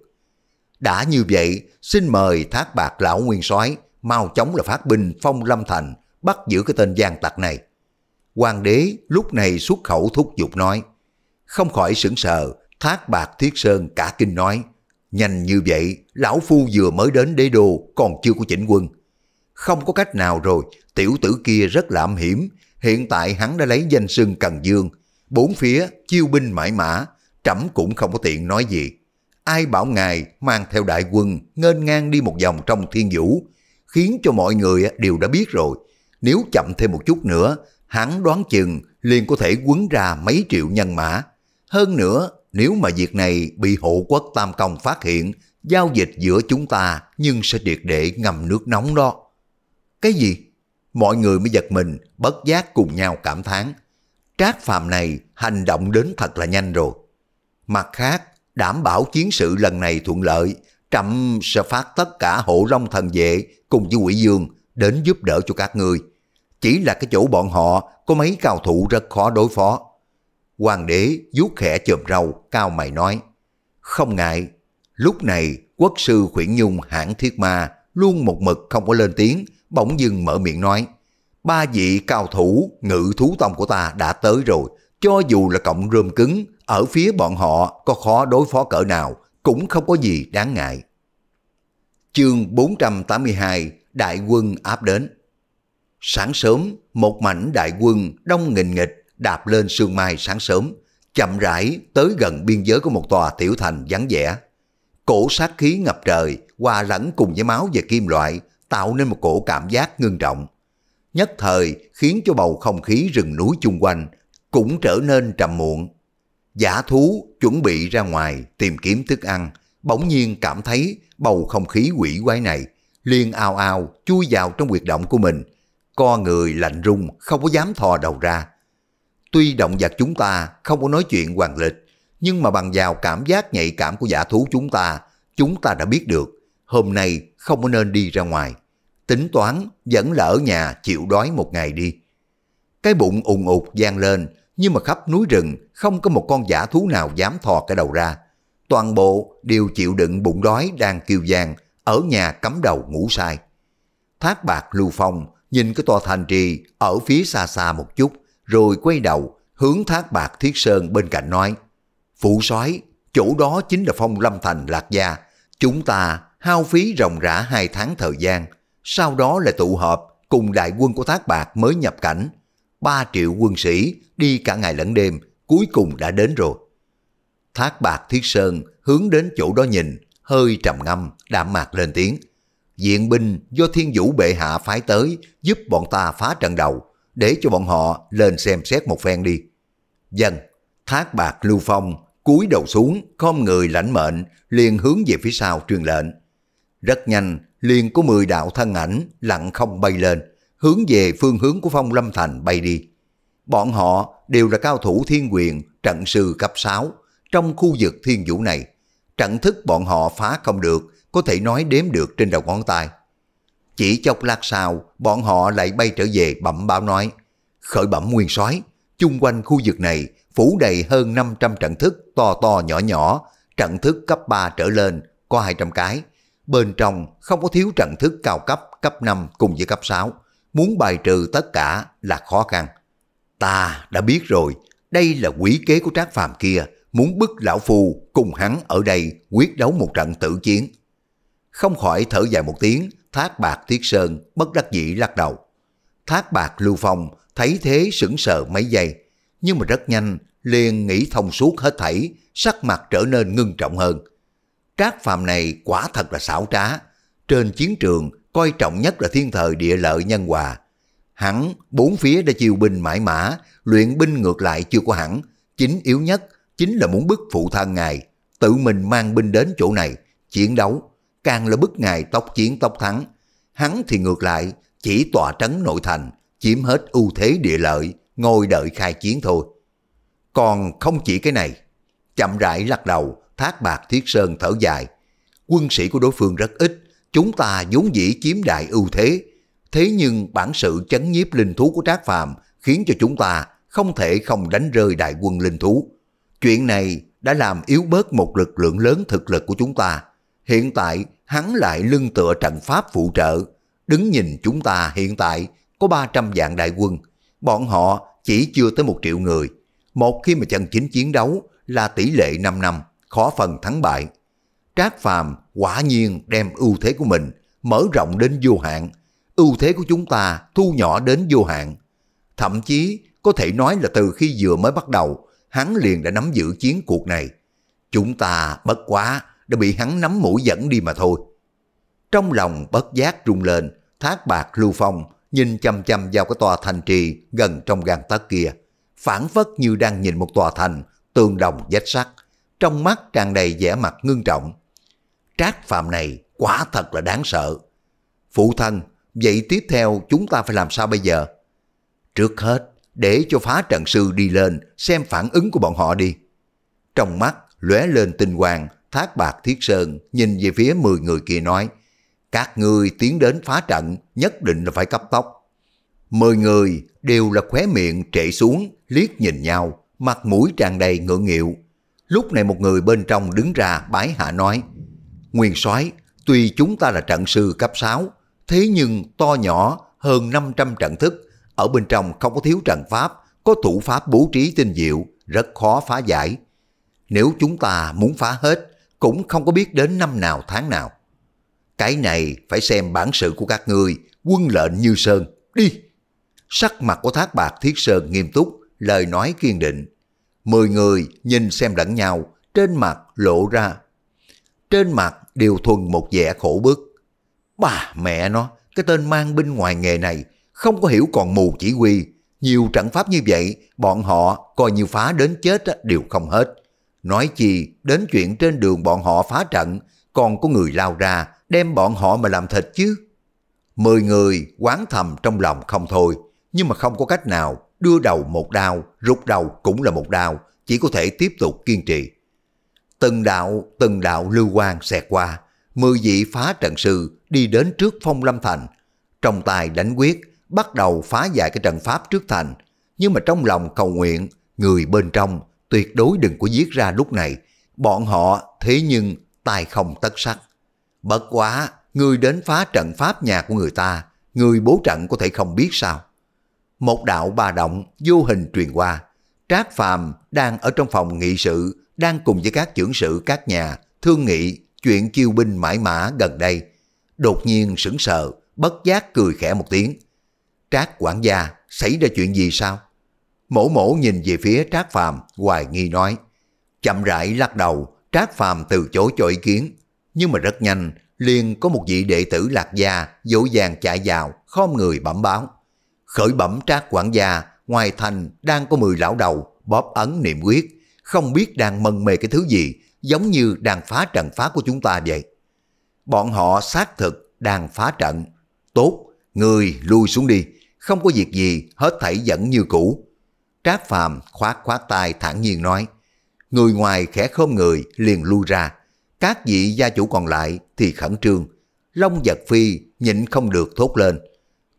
Đã như vậy, xin mời thác bạc lão nguyên soái mau chóng là phát binh phong lâm thành, bắt giữ cái tên gian tặc này. Hoàng đế lúc này xuất khẩu thúc giục nói, không khỏi sững sờ, thác bạc thiết sơn cả kinh nói, nhanh như vậy, lão phu vừa mới đến đế đô còn chưa có chỉnh quân. Không có cách nào rồi, tiểu tử kia rất là âm hiểm, hiện tại hắn đã lấy danh sưng Cần Dương, bốn phía chiêu binh mãi mã, trẫm cũng không có tiện nói gì. Ai bảo ngài mang theo đại quân ngênh ngang đi một vòng trong thiên vũ, khiến cho mọi người đều đã biết rồi. Nếu chậm thêm một chút nữa, hắn đoán chừng liền có thể quấn ra mấy triệu nhân mã. Hơn nữa, nếu mà việc này bị hộ quốc Tam Công phát hiện, giao dịch giữa chúng ta nhưng sẽ triệt để ngầm nước nóng đó. Cái gì? Mọi người mới giật mình, bất giác cùng nhau cảm thán. Trác phàm này hành động đến thật là nhanh rồi. Mặt khác, đảm bảo chiến sự lần này thuận lợi, Trậm sẽ phát tất cả hộ long thần vệ cùng với quỷ dương đến giúp đỡ cho các ngươi. Chỉ là cái chỗ bọn họ có mấy cao thủ rất khó đối phó. Hoàng đế vuốt khẽ chồm râu, cao mày nói. Không ngại, lúc này quốc sư khuyển nhung hãng thiết ma luôn một mực không có lên tiếng, bỗng dưng mở miệng nói. Ba vị cao thủ ngự thú tông của ta đã tới rồi, cho dù là cộng rơm cứng, ở phía bọn họ có khó đối phó cỡ nào, cũng không có gì đáng ngại. Chương 482 Đại quân áp đến Sáng sớm, một mảnh đại quân đông nghìn nghịch đạp lên sương mai sáng sớm, chậm rãi tới gần biên giới của một tòa tiểu thành vắng vẻ. Cổ sát khí ngập trời, hòa lẫn cùng với máu và kim loại, tạo nên một cổ cảm giác ngưng trọng. Nhất thời khiến cho bầu không khí rừng núi chung quanh cũng trở nên trầm muộn. Giả thú chuẩn bị ra ngoài tìm kiếm thức ăn, bỗng nhiên cảm thấy bầu không khí quỷ quái này, liền ao ao chui vào trong huyệt động của mình, co người lạnh rung không có dám thò đầu ra. Tuy động vật chúng ta không có nói chuyện hoàng lịch, nhưng mà bằng vào cảm giác nhạy cảm của giả thú chúng ta, chúng ta đã biết được, hôm nay không có nên đi ra ngoài. Tính toán vẫn là ở nhà chịu đói một ngày đi. Cái bụng ùng ụt gian lên, nhưng mà khắp núi rừng không có một con giả thú nào dám thò cái đầu ra. Toàn bộ đều chịu đựng bụng đói đang kêu gian, ở nhà cắm đầu ngủ sai. Thác bạc lưu phong nhìn cái tòa thành trì ở phía xa xa một chút, rồi quay đầu hướng thác bạc thiết sơn bên cạnh nói, Phụ soái chỗ đó chính là phong lâm thành lạc gia, chúng ta hao phí ròng rã hai tháng thời gian, sau đó là tụ họp cùng đại quân của thác bạc mới nhập cảnh. ba triệu quân sĩ đi cả ngày lẫn đêm, cuối cùng đã đến rồi. Thác bạc thiết sơn hướng đến chỗ đó nhìn, hơi trầm ngâm, đạm mạc lên tiếng. Diện binh do thiên vũ bệ hạ phái tới giúp bọn ta phá trận đầu, để cho bọn họ lên xem xét một phen đi. Dân, thác bạc lưu phong, cúi đầu xuống, khom người lãnh mệnh, liền hướng về phía sau truyền lệnh. Rất nhanh, liền có 10 đạo thân ảnh lặng không bay lên, hướng về phương hướng của phong lâm thành bay đi. Bọn họ đều là cao thủ thiên quyền, trận sư cấp 6, trong khu vực thiên vũ này. Trận thức bọn họ phá không được, có thể nói đếm được trên đầu ngón tay. Chỉ chốc lát sau, bọn họ lại bay trở về bẩm báo nói, khởi bẩm nguyên soái chung quanh khu vực này phủ đầy hơn 500 trận thức to to nhỏ nhỏ, trận thức cấp 3 trở lên có 200 cái. Bên trong không có thiếu trận thức cao cấp, cấp 5 cùng với cấp 6. Muốn bài trừ tất cả là khó khăn. Ta đã biết rồi, đây là quỷ kế của Trác Phàm kia, muốn bức lão phù cùng hắn ở đây quyết đấu một trận tử chiến. Không khỏi thở dài một tiếng, Thác Bạc Thiết Sơn bất đắc dĩ lắc đầu. Thác Bạc Lưu Phong thấy thế sững sờ mấy giây, nhưng mà rất nhanh liền nghĩ thông suốt hết thảy, sắc mặt trở nên ngưng trọng hơn. Trác Phàm này quả thật là xảo trá, trên chiến trường coi trọng nhất là thiên thời địa lợi nhân hòa. Hắn bốn phía đã chiêu binh mãi mã, luyện binh ngược lại chưa có hẳn, chính yếu nhất chính là muốn bức phụ thân ngài, tự mình mang binh đến chỗ này, chiến đấu, càng là bức ngài tóc chiến tóc thắng. Hắn thì ngược lại, chỉ tòa trấn nội thành, chiếm hết ưu thế địa lợi, ngồi đợi khai chiến thôi. Còn không chỉ cái này, chậm rãi lắc đầu, thác bạc thiết sơn thở dài. Quân sĩ của đối phương rất ít, chúng ta vốn dĩ chiếm đại ưu thế. Thế nhưng bản sự chấn nhiếp linh thú của Trác Phàm khiến cho chúng ta không thể không đánh rơi đại quân linh thú. Chuyện này đã làm yếu bớt một lực lượng lớn thực lực của chúng ta. Hiện tại hắn lại lưng tựa trận pháp phụ trợ. Đứng nhìn chúng ta hiện tại có 300 vạn đại quân. Bọn họ chỉ chưa tới một triệu người. Một khi mà chân chính chiến đấu là tỷ lệ 5 năm, khó phần thắng bại. Trác Phàm quả nhiên đem ưu thế của mình mở rộng đến vô hạn. Ưu thế của chúng ta thu nhỏ đến vô hạn. Thậm chí có thể nói là từ khi vừa mới bắt đầu, hắn liền đã nắm giữ chiến cuộc này. Chúng ta bất quá đã bị hắn nắm mũi dẫn đi mà thôi. Trong lòng bất giác rung lên, thác bạc lưu phong nhìn chăm chăm vào cái tòa thành trì gần trong gan tấc kia, phản phất như đang nhìn một tòa thành, tường đồng vách sắt, trong mắt tràn đầy vẻ mặt ngưng trọng. Trác phạm này quả thật là đáng sợ. Phụ thân, vậy tiếp theo chúng ta phải làm sao bây giờ? Trước hết, để cho phá trận sư đi lên xem phản ứng của bọn họ đi. Trong mắt lóe lên tinh quang, thác bạc thiết sơn nhìn về phía 10 người kia nói, các người tiến đến phá trận nhất định là phải cấp tốc. Mười người đều là khóe miệng trệ xuống, liếc nhìn nhau, mặt mũi tràn đầy ngượng nghịu. Lúc này một người bên trong đứng ra bái hạ nói, Nguyên soái tuy chúng ta là trận sư cấp 6, thế nhưng to nhỏ hơn 500 trận thức, ở bên trong không có thiếu trận pháp, có thủ pháp bố trí tinh diệu, rất khó phá giải. Nếu chúng ta muốn phá hết, cũng không có biết đến năm nào tháng nào. Cái này phải xem bản sự của các ngươi, quân lệnh như sơn, đi. Sắc mặt của thác bạc thiết sơn nghiêm túc, lời nói kiên định. Mười người nhìn xem lẫn nhau, trên mặt lộ ra. Trên mặt đều thuần một vẻ khổ bức. Bà mẹ nó, cái tên mang binh ngoài nghề này, không có hiểu còn mù chỉ huy. Nhiều trận pháp như vậy, bọn họ coi như phá đến chết đều không hết. Nói chi, đến chuyện trên đường bọn họ phá trận, còn có người lao ra, đem bọn họ mà làm thịt chứ. Mười người quán thầm trong lòng không thôi, nhưng mà không có cách nào, đưa đầu một đao, rút đầu cũng là một đao, chỉ có thể tiếp tục kiên trì. Từng đạo, từng đạo lưu quang xẹt qua, mười vị phá trận sư đi đến trước phong lâm thành, trong tay đánh quyết, bắt đầu phá giải cái trận pháp trước thành, nhưng mà trong lòng cầu nguyện, người bên trong tuyệt đối đừng có giết ra lúc này, bọn họ thế nhưng tài không tất sắc. Bất quá, người đến phá trận pháp nhà của người ta, người bố trận có thể không biết sao. Một đạo ba động vô hình truyền qua, Trác Phàm đang ở trong phòng nghị sự, đang cùng với các trưởng sự các nhà thương nghị chuyện chiêu binh mãi mã gần đây. Đột nhiên sững sờ, bất giác cười khẽ một tiếng. Trác quản gia, xảy ra chuyện gì sao? Mổ mổ nhìn về phía Trác Phàm hoài nghi nói. Chậm rãi lắc đầu, Trác Phàm từ chối cho ý kiến. Nhưng mà rất nhanh, liền có một vị đệ tử lạc gia dỗ dàng chạy vào, khom người bẩm báo. Khởi bẩm Trác quản gia, ngoài thành đang có 10 lão đầu, bóp ấn niệm quyết, không biết đang mân mê cái thứ gì, giống như đang phá trận phá của chúng ta vậy. Bọn họ xác thực đang phá trận. Tốt, người lui xuống đi, không có việc gì, hết thảy vẫn như cũ. Trác Phàm khoát khoát tay thản nhiên nói, người ngoài khẽ không người liền lui ra, các vị gia chủ còn lại thì khẩn trương. Long giật phi nhịn không được thốt lên.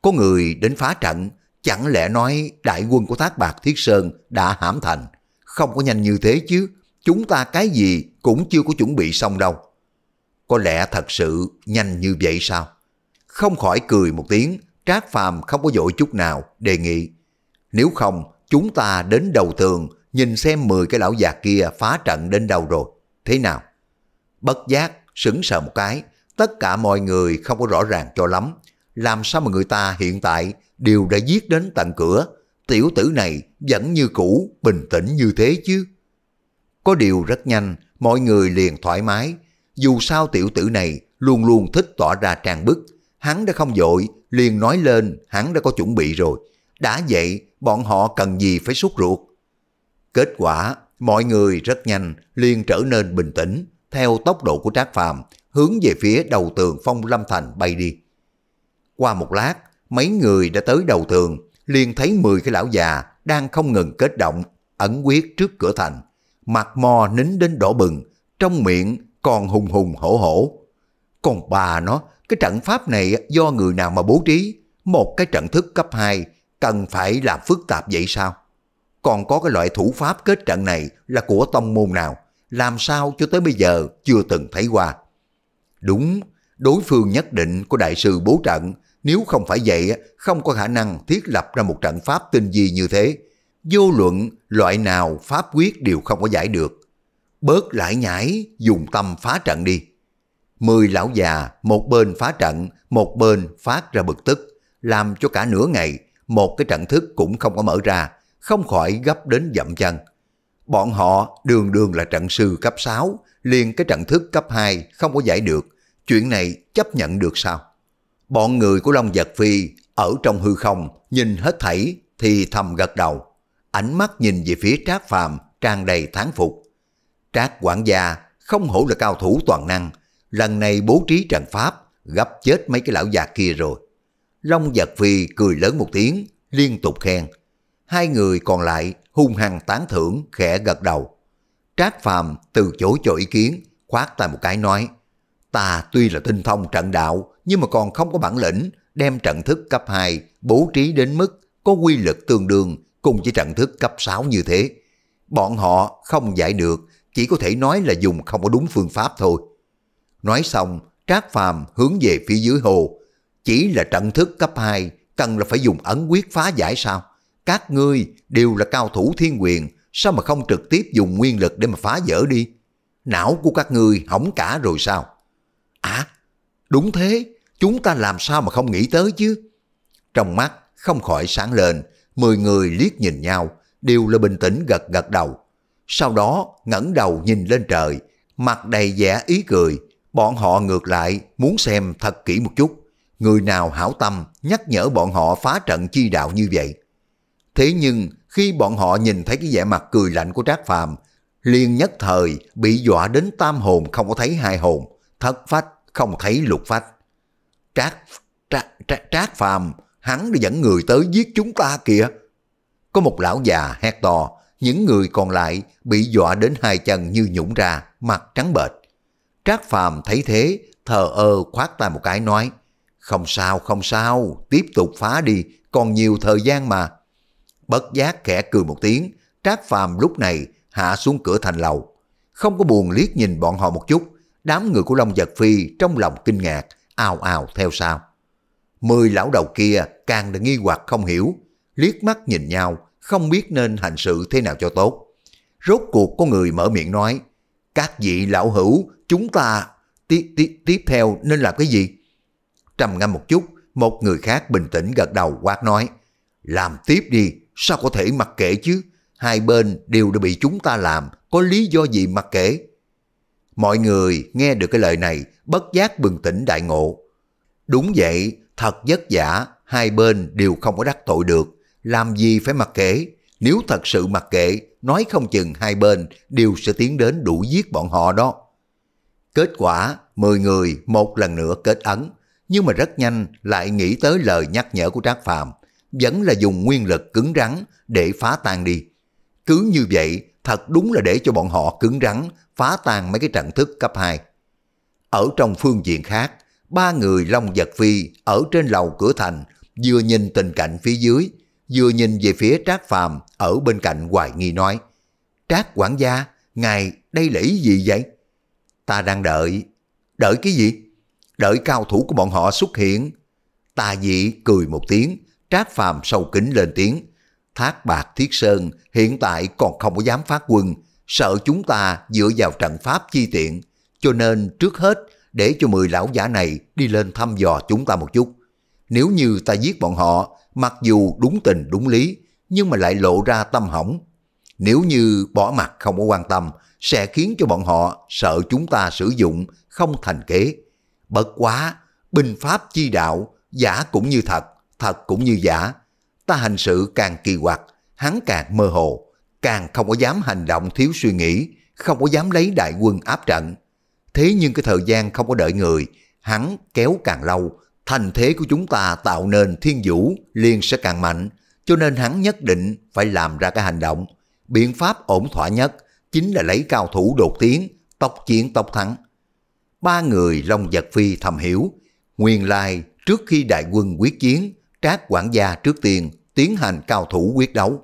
Có người đến phá trận, chẳng lẽ nói đại quân của Thác Bạc Thiết Sơn đã hãm thành. Không có nhanh như thế chứ, chúng ta cái gì cũng chưa có chuẩn bị xong đâu. Có lẽ thật sự nhanh như vậy sao? Không khỏi cười một tiếng, Trác Phàm không có dội chút nào, đề nghị. Nếu không, chúng ta đến đầu tường, nhìn xem 10 cái lão già kia phá trận đến đâu rồi. Thế nào? Bất giác, sững sờ một cái, tất cả mọi người không có rõ ràng cho lắm. Làm sao mà người ta hiện tại đều đã giết đến tận cửa, tiểu tử này vẫn như cũ, bình tĩnh như thế chứ. Có điều rất nhanh, mọi người liền thoải mái. Dù sao tiểu tử này luôn luôn thích tỏ ra trang bức, hắn đã không dội, liền nói lên hắn đã có chuẩn bị rồi. Đã vậy, bọn họ cần gì phải sốt ruột. Kết quả, mọi người rất nhanh liền trở nên bình tĩnh, theo tốc độ của Trác Phàm hướng về phía đầu tường phong lâm thành bay đi. Qua một lát, mấy người đã tới đầu tường, liền thấy 10 cái lão già đang không ngừng kết động, ẩn quyết trước cửa thành. Mặt mò nín đến đỏ bừng, trong miệng còn hùng hùng hổ hổ. Còn bà nó, cái trận pháp này do người nào mà bố trí, một cái trận thức cấp 2 cần phải làm phức tạp vậy sao? Còn có cái loại thủ pháp kết trận này là của tông môn nào? Làm sao cho tới bây giờ chưa từng thấy qua? Đúng, đối phương nhất định của đại sư bố trận, nếu không phải vậy không có khả năng thiết lập ra một trận pháp tinh vi như thế. Vô luận loại nào pháp quyết đều không có giải được. Bớt lại nhảy, dùng tâm phá trận đi. Mười lão già, một bên phá trận, một bên phát ra bực tức, làm cho cả nửa ngày, một cái trận thức cũng không có mở ra, không khỏi gấp đến dậm chân. Bọn họ đường đường là trận sư cấp 6, liền cái trận thức cấp 2 không có giải được, chuyện này chấp nhận được sao? Bọn người của Long Giật Phi ở trong hư không nhìn hết thảy thì thầm gật đầu, ánh mắt nhìn về phía Trác Phàm tràn đầy thán phục. Trác quản gia không hổ là cao thủ toàn năng, lần này bố trí trận pháp, gấp chết mấy cái lão già kia rồi. Long giật phi cười lớn một tiếng, liên tục khen. Hai người còn lại hung hăng tán thưởng, khẽ gật đầu. Trác Phàm từ chối cho ý kiến, khoát tay một cái nói, ta tuy là tinh thông trận đạo, nhưng mà còn không có bản lĩnh, đem trận thức cấp 2 bố trí đến mức có quy lực tương đương cùng với trận thức cấp 6 như thế. Bọn họ không giải được, chỉ có thể nói là dùng không có đúng phương pháp thôi. Nói xong, Trác Phàm hướng về phía dưới hồ. Chỉ là trận thức cấp 2, cần là phải dùng ấn quyết phá giải sao? Các ngươi đều là cao thủ thiên quyền, sao mà không trực tiếp dùng nguyên lực để mà phá vỡ đi? Não của các ngươi hỏng cả rồi sao? À, đúng thế, chúng ta làm sao mà không nghĩ tới chứ? Trong mắt không khỏi sáng lên, mười người liếc nhìn nhau, đều là bình tĩnh gật gật đầu. Sau đó ngẩng đầu nhìn lên trời, mặt đầy vẻ ý cười, Bọn họ ngược lại muốn xem thật kỹ một chút, người nào hảo tâm nhắc nhở bọn họ phá trận chi đạo như vậy. Thế nhưng khi bọn họ nhìn thấy cái vẻ mặt cười lạnh của Trác Phàm, liền nhất thời bị dọa đến tam hồn không có thấy hai hồn, thất phách không thấy lục phách. Trác, trác, trác, trác phàm, hắn đã dẫn người tới giết chúng ta kìa. Có một lão già hét to, những người còn lại bị dọa đến hai chân như nhũng ra, mặt trắng bệch. Trác phàm thấy thế, thờ ơ khoát tay một cái nói, không sao, không sao, tiếp tục phá đi, còn nhiều thời gian mà. Bất giác khẽ cười một tiếng, Trác phàm lúc này hạ xuống cửa thành lầu. Không có buồn liếc nhìn bọn họ một chút, đám người của Long Giật Phi trong lòng kinh ngạc, ào ào theo sau. Mười lão đầu kia càng là nghi hoặc không hiểu, liếc mắt nhìn nhau, không biết nên hành sự thế nào cho tốt. Rốt cuộc có người mở miệng nói, các vị lão hữu, chúng ta tiếp, tiếp, tiếp theo nên làm cái gì? Trầm ngâm một chút, một người khác bình tĩnh gật đầu quát nói, làm tiếp đi, sao có thể mặc kệ chứ? Hai bên đều đã bị chúng ta làm, có lý do gì mặc kệ? Mọi người nghe được cái lời này, bất giác bừng tỉnh đại ngộ. Đúng vậy, thật vất giả, hai bên đều không có đắc tội được, làm gì phải mặc kệ. Nếu thật sự mặc kệ, nói không chừng hai bên đều sẽ tiến đến đủ giết bọn họ đó. Kết quả, 10 người một lần nữa kết ấn, nhưng mà rất nhanh lại nghĩ tới lời nhắc nhở của Trác Phàm vẫn là dùng nguyên lực cứng rắn để phá tan đi. Cứ như vậy, thật đúng là để cho bọn họ cứng rắn phá tan mấy cái trận thức cấp 2. Ở trong phương diện khác, ba người Long Giật Phi ở trên lầu cửa thành vừa nhìn tình cảnh phía dưới, vừa nhìn về phía Trác Phàm ở bên cạnh hoài nghi nói Trác quản gia, ngài đây là ý gì vậy? Ta đang đợi. Đợi cái gì? Đợi cao thủ của bọn họ xuất hiện. Ta dị cười một tiếng, Trác Phàm sâu kính lên tiếng. Thác bạc thiết sơn hiện tại còn không có dám phát quân, sợ chúng ta dựa vào trận pháp chi tiện, cho nên trước hết để cho mười lão giả này đi lên thăm dò chúng ta một chút. Nếu như ta giết bọn họ, mặc dù đúng tình đúng lý, nhưng mà lại lộ ra tâm hỏng. Nếu như bỏ mặt không có quan tâm, sẽ khiến cho bọn họ sợ chúng ta sử dụng không thành kế. Bất quá, binh pháp chi đạo, giả cũng như thật, thật cũng như giả. Ta hành sự càng kỳ quặc, hắn càng mơ hồ, càng không có dám hành động thiếu suy nghĩ, không có dám lấy đại quân áp trận. Thế nhưng cái thời gian không có đợi người, hắn kéo càng lâu, thành thế của chúng ta tạo nên thiên vũ liền sẽ càng mạnh, cho nên hắn nhất định phải làm ra cái hành động. Biện pháp ổn thỏa nhất chính là lấy cao thủ đột tiến, tốc chiến tốc thắng. Ba người Long Giật Phi thầm hiểu, nguyên lai trước khi đại quân quyết chiến, Trác quản gia trước tiên tiến hành cao thủ quyết đấu.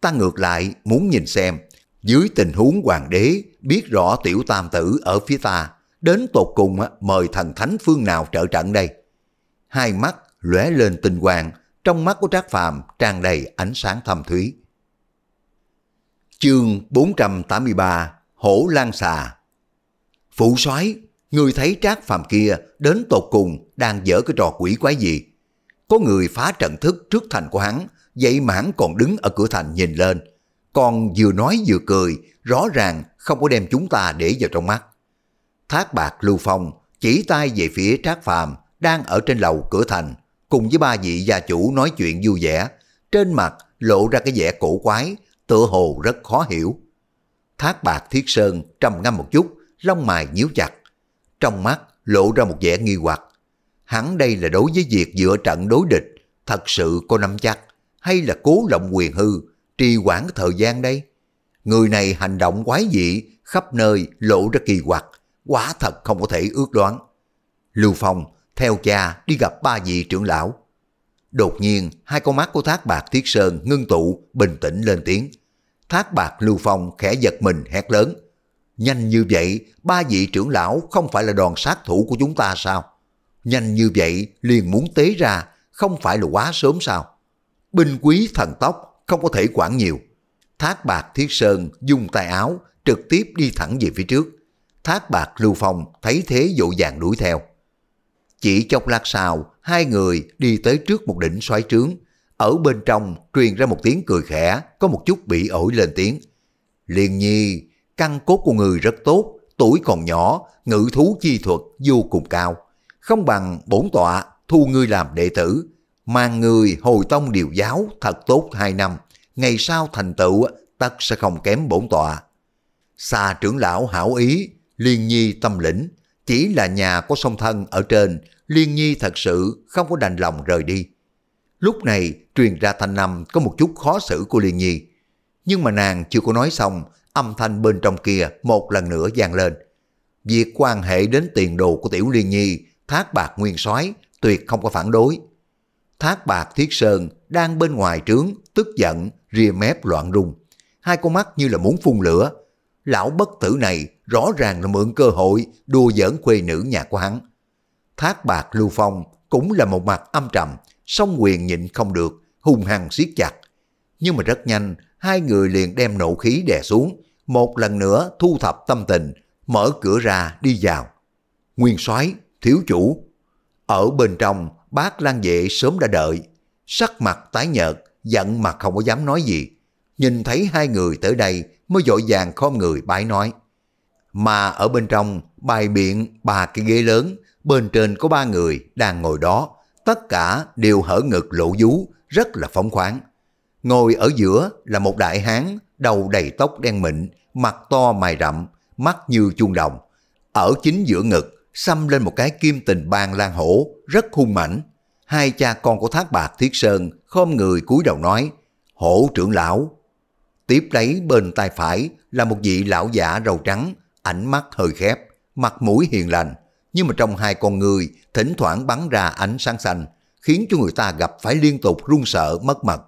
Ta ngược lại muốn nhìn xem, dưới tình huống hoàng đế biết rõ tiểu tam tử ở phía ta, đến tột cùng mời thần thánh phương nào trợ trận đây. Hai mắt lóe lên tinh quang, trong mắt của Trác Phàm tràn đầy ánh sáng thâm thúy. Chương 483 Hổ Lan Xà Phụ soái người thấy Trác Phàm kia đến tột cùng đang dở cái trò quỷ quái gì. Có người phá trận thức trước thành của hắn, vậy mà hắn còn đứng ở cửa thành nhìn lên. Còn vừa nói vừa cười, rõ ràng không có đem chúng ta để vào trong mắt. Thác bạc lưu phong chỉ tay về phía Trác Phàm đang ở trên lầu cửa thành, cùng với ba vị gia chủ nói chuyện vui vẻ, trên mặt lộ ra cái vẻ cổ quái, tựa hồ rất khó hiểu. Thác bạc thiết sơn trầm ngâm một chút, lông mày nhíu chặt. Trong mắt lộ ra một vẻ nghi hoặc. Hắn đây là đối với việc dựa trận đối địch, thật sự có nắm chắc, hay là cố lộng quyền hư, trì quản thời gian đây? Người này hành động quái dị, khắp nơi lộ ra kỳ quặc, quả thật không có thể ước đoán. Lưu Phong theo cha đi gặp ba vị trưởng lão. Đột nhiên, hai con mắt của Thác Bạc Thiết Sơn ngưng tụ, bình tĩnh lên tiếng. Thác Bạc Lưu Phong khẽ giật mình hét lớn. Nhanh như vậy, ba vị trưởng lão không phải là đòn sát thủ của chúng ta sao? Nhanh như vậy, liền muốn tế ra, không phải là quá sớm sao? Binh quý thần tốc, không có thể quản nhiều. Thác Bạc Thiết Sơn dùng tay áo, trực tiếp đi thẳng về phía trước. Thác Bạc Lưu Phong thấy thế dội vàng đuổi theo. Chỉ chốc lát sau, hai người đi tới trước một đỉnh xoáy trướng. Ở bên trong truyền ra một tiếng cười khẽ, có một chút bị ổi lên tiếng. Liên nhi, căn cốt của người rất tốt, tuổi còn nhỏ, ngự thú chi thuật vô cùng cao. Không bằng bổn tọa thu ngươi làm đệ tử, mang người hồi tông điều giáo thật tốt hai năm, ngày sau thành tựu tất sẽ không kém bổn tọa. Xa trưởng lão hảo ý, liên nhi tâm lĩnh, Chỉ là nhà có song thân ở trên, Liên Nhi thật sự không có đành lòng rời đi. Lúc này truyền ra thanh năm có một chút khó xử của Liên Nhi. Nhưng mà nàng chưa có nói xong, âm thanh bên trong kia một lần nữa vang lên. Việc quan hệ đến tiền đồ của Tiểu Liên Nhi, Thác Bạc Nguyên soái tuyệt không có phản đối. Thác Bạc Thiết Sơn đang bên ngoài trướng, tức giận, rìa mép loạn rung. Hai con mắt như là muốn phun lửa. Lão bất tử này rõ ràng là mượn cơ hội đùa giỡn quê nữ nhà của hắn. Thác Bạc Lưu Phong cũng là một mặt âm trầm, song quyền nhịn không được, hung hăng siết chặt. Nhưng mà rất nhanh, hai người liền đem nộ khí đè xuống, một lần nữa thu thập tâm tình, mở cửa ra đi vào. Nguyên soái thiếu chủ. Ở bên trong, bác Lan Vệ sớm đã đợi, sắc mặt tái nhợt, giận mà không có dám nói gì. Nhìn thấy hai người tới đây mới dội vàng khom người bái nói. Mà ở bên trong, bài biện ba cái ghế lớn, bên trên có ba người đang ngồi đó, tất cả đều hở ngực lộ vú, rất là phóng khoáng. Ngồi ở giữa là một đại hán, đầu đầy tóc đen mịn, mặt to mày rậm, mắt như chuông đồng. Ở chính giữa ngực, xăm lên một cái kim tình bàn lan hổ, rất hung mãnh. Hai cha con của Thác Bạc Thiết Sơn khom người cúi đầu nói, hổ trưởng lão. Tiếp lấy bên tay phải là một vị lão giả râu trắng, ánh mắt hơi khép, mặt mũi hiền lành, nhưng mà trong hai con người thỉnh thoảng bắn ra ánh sáng xanh, khiến cho người ta gặp phải liên tục run sợ mất mật.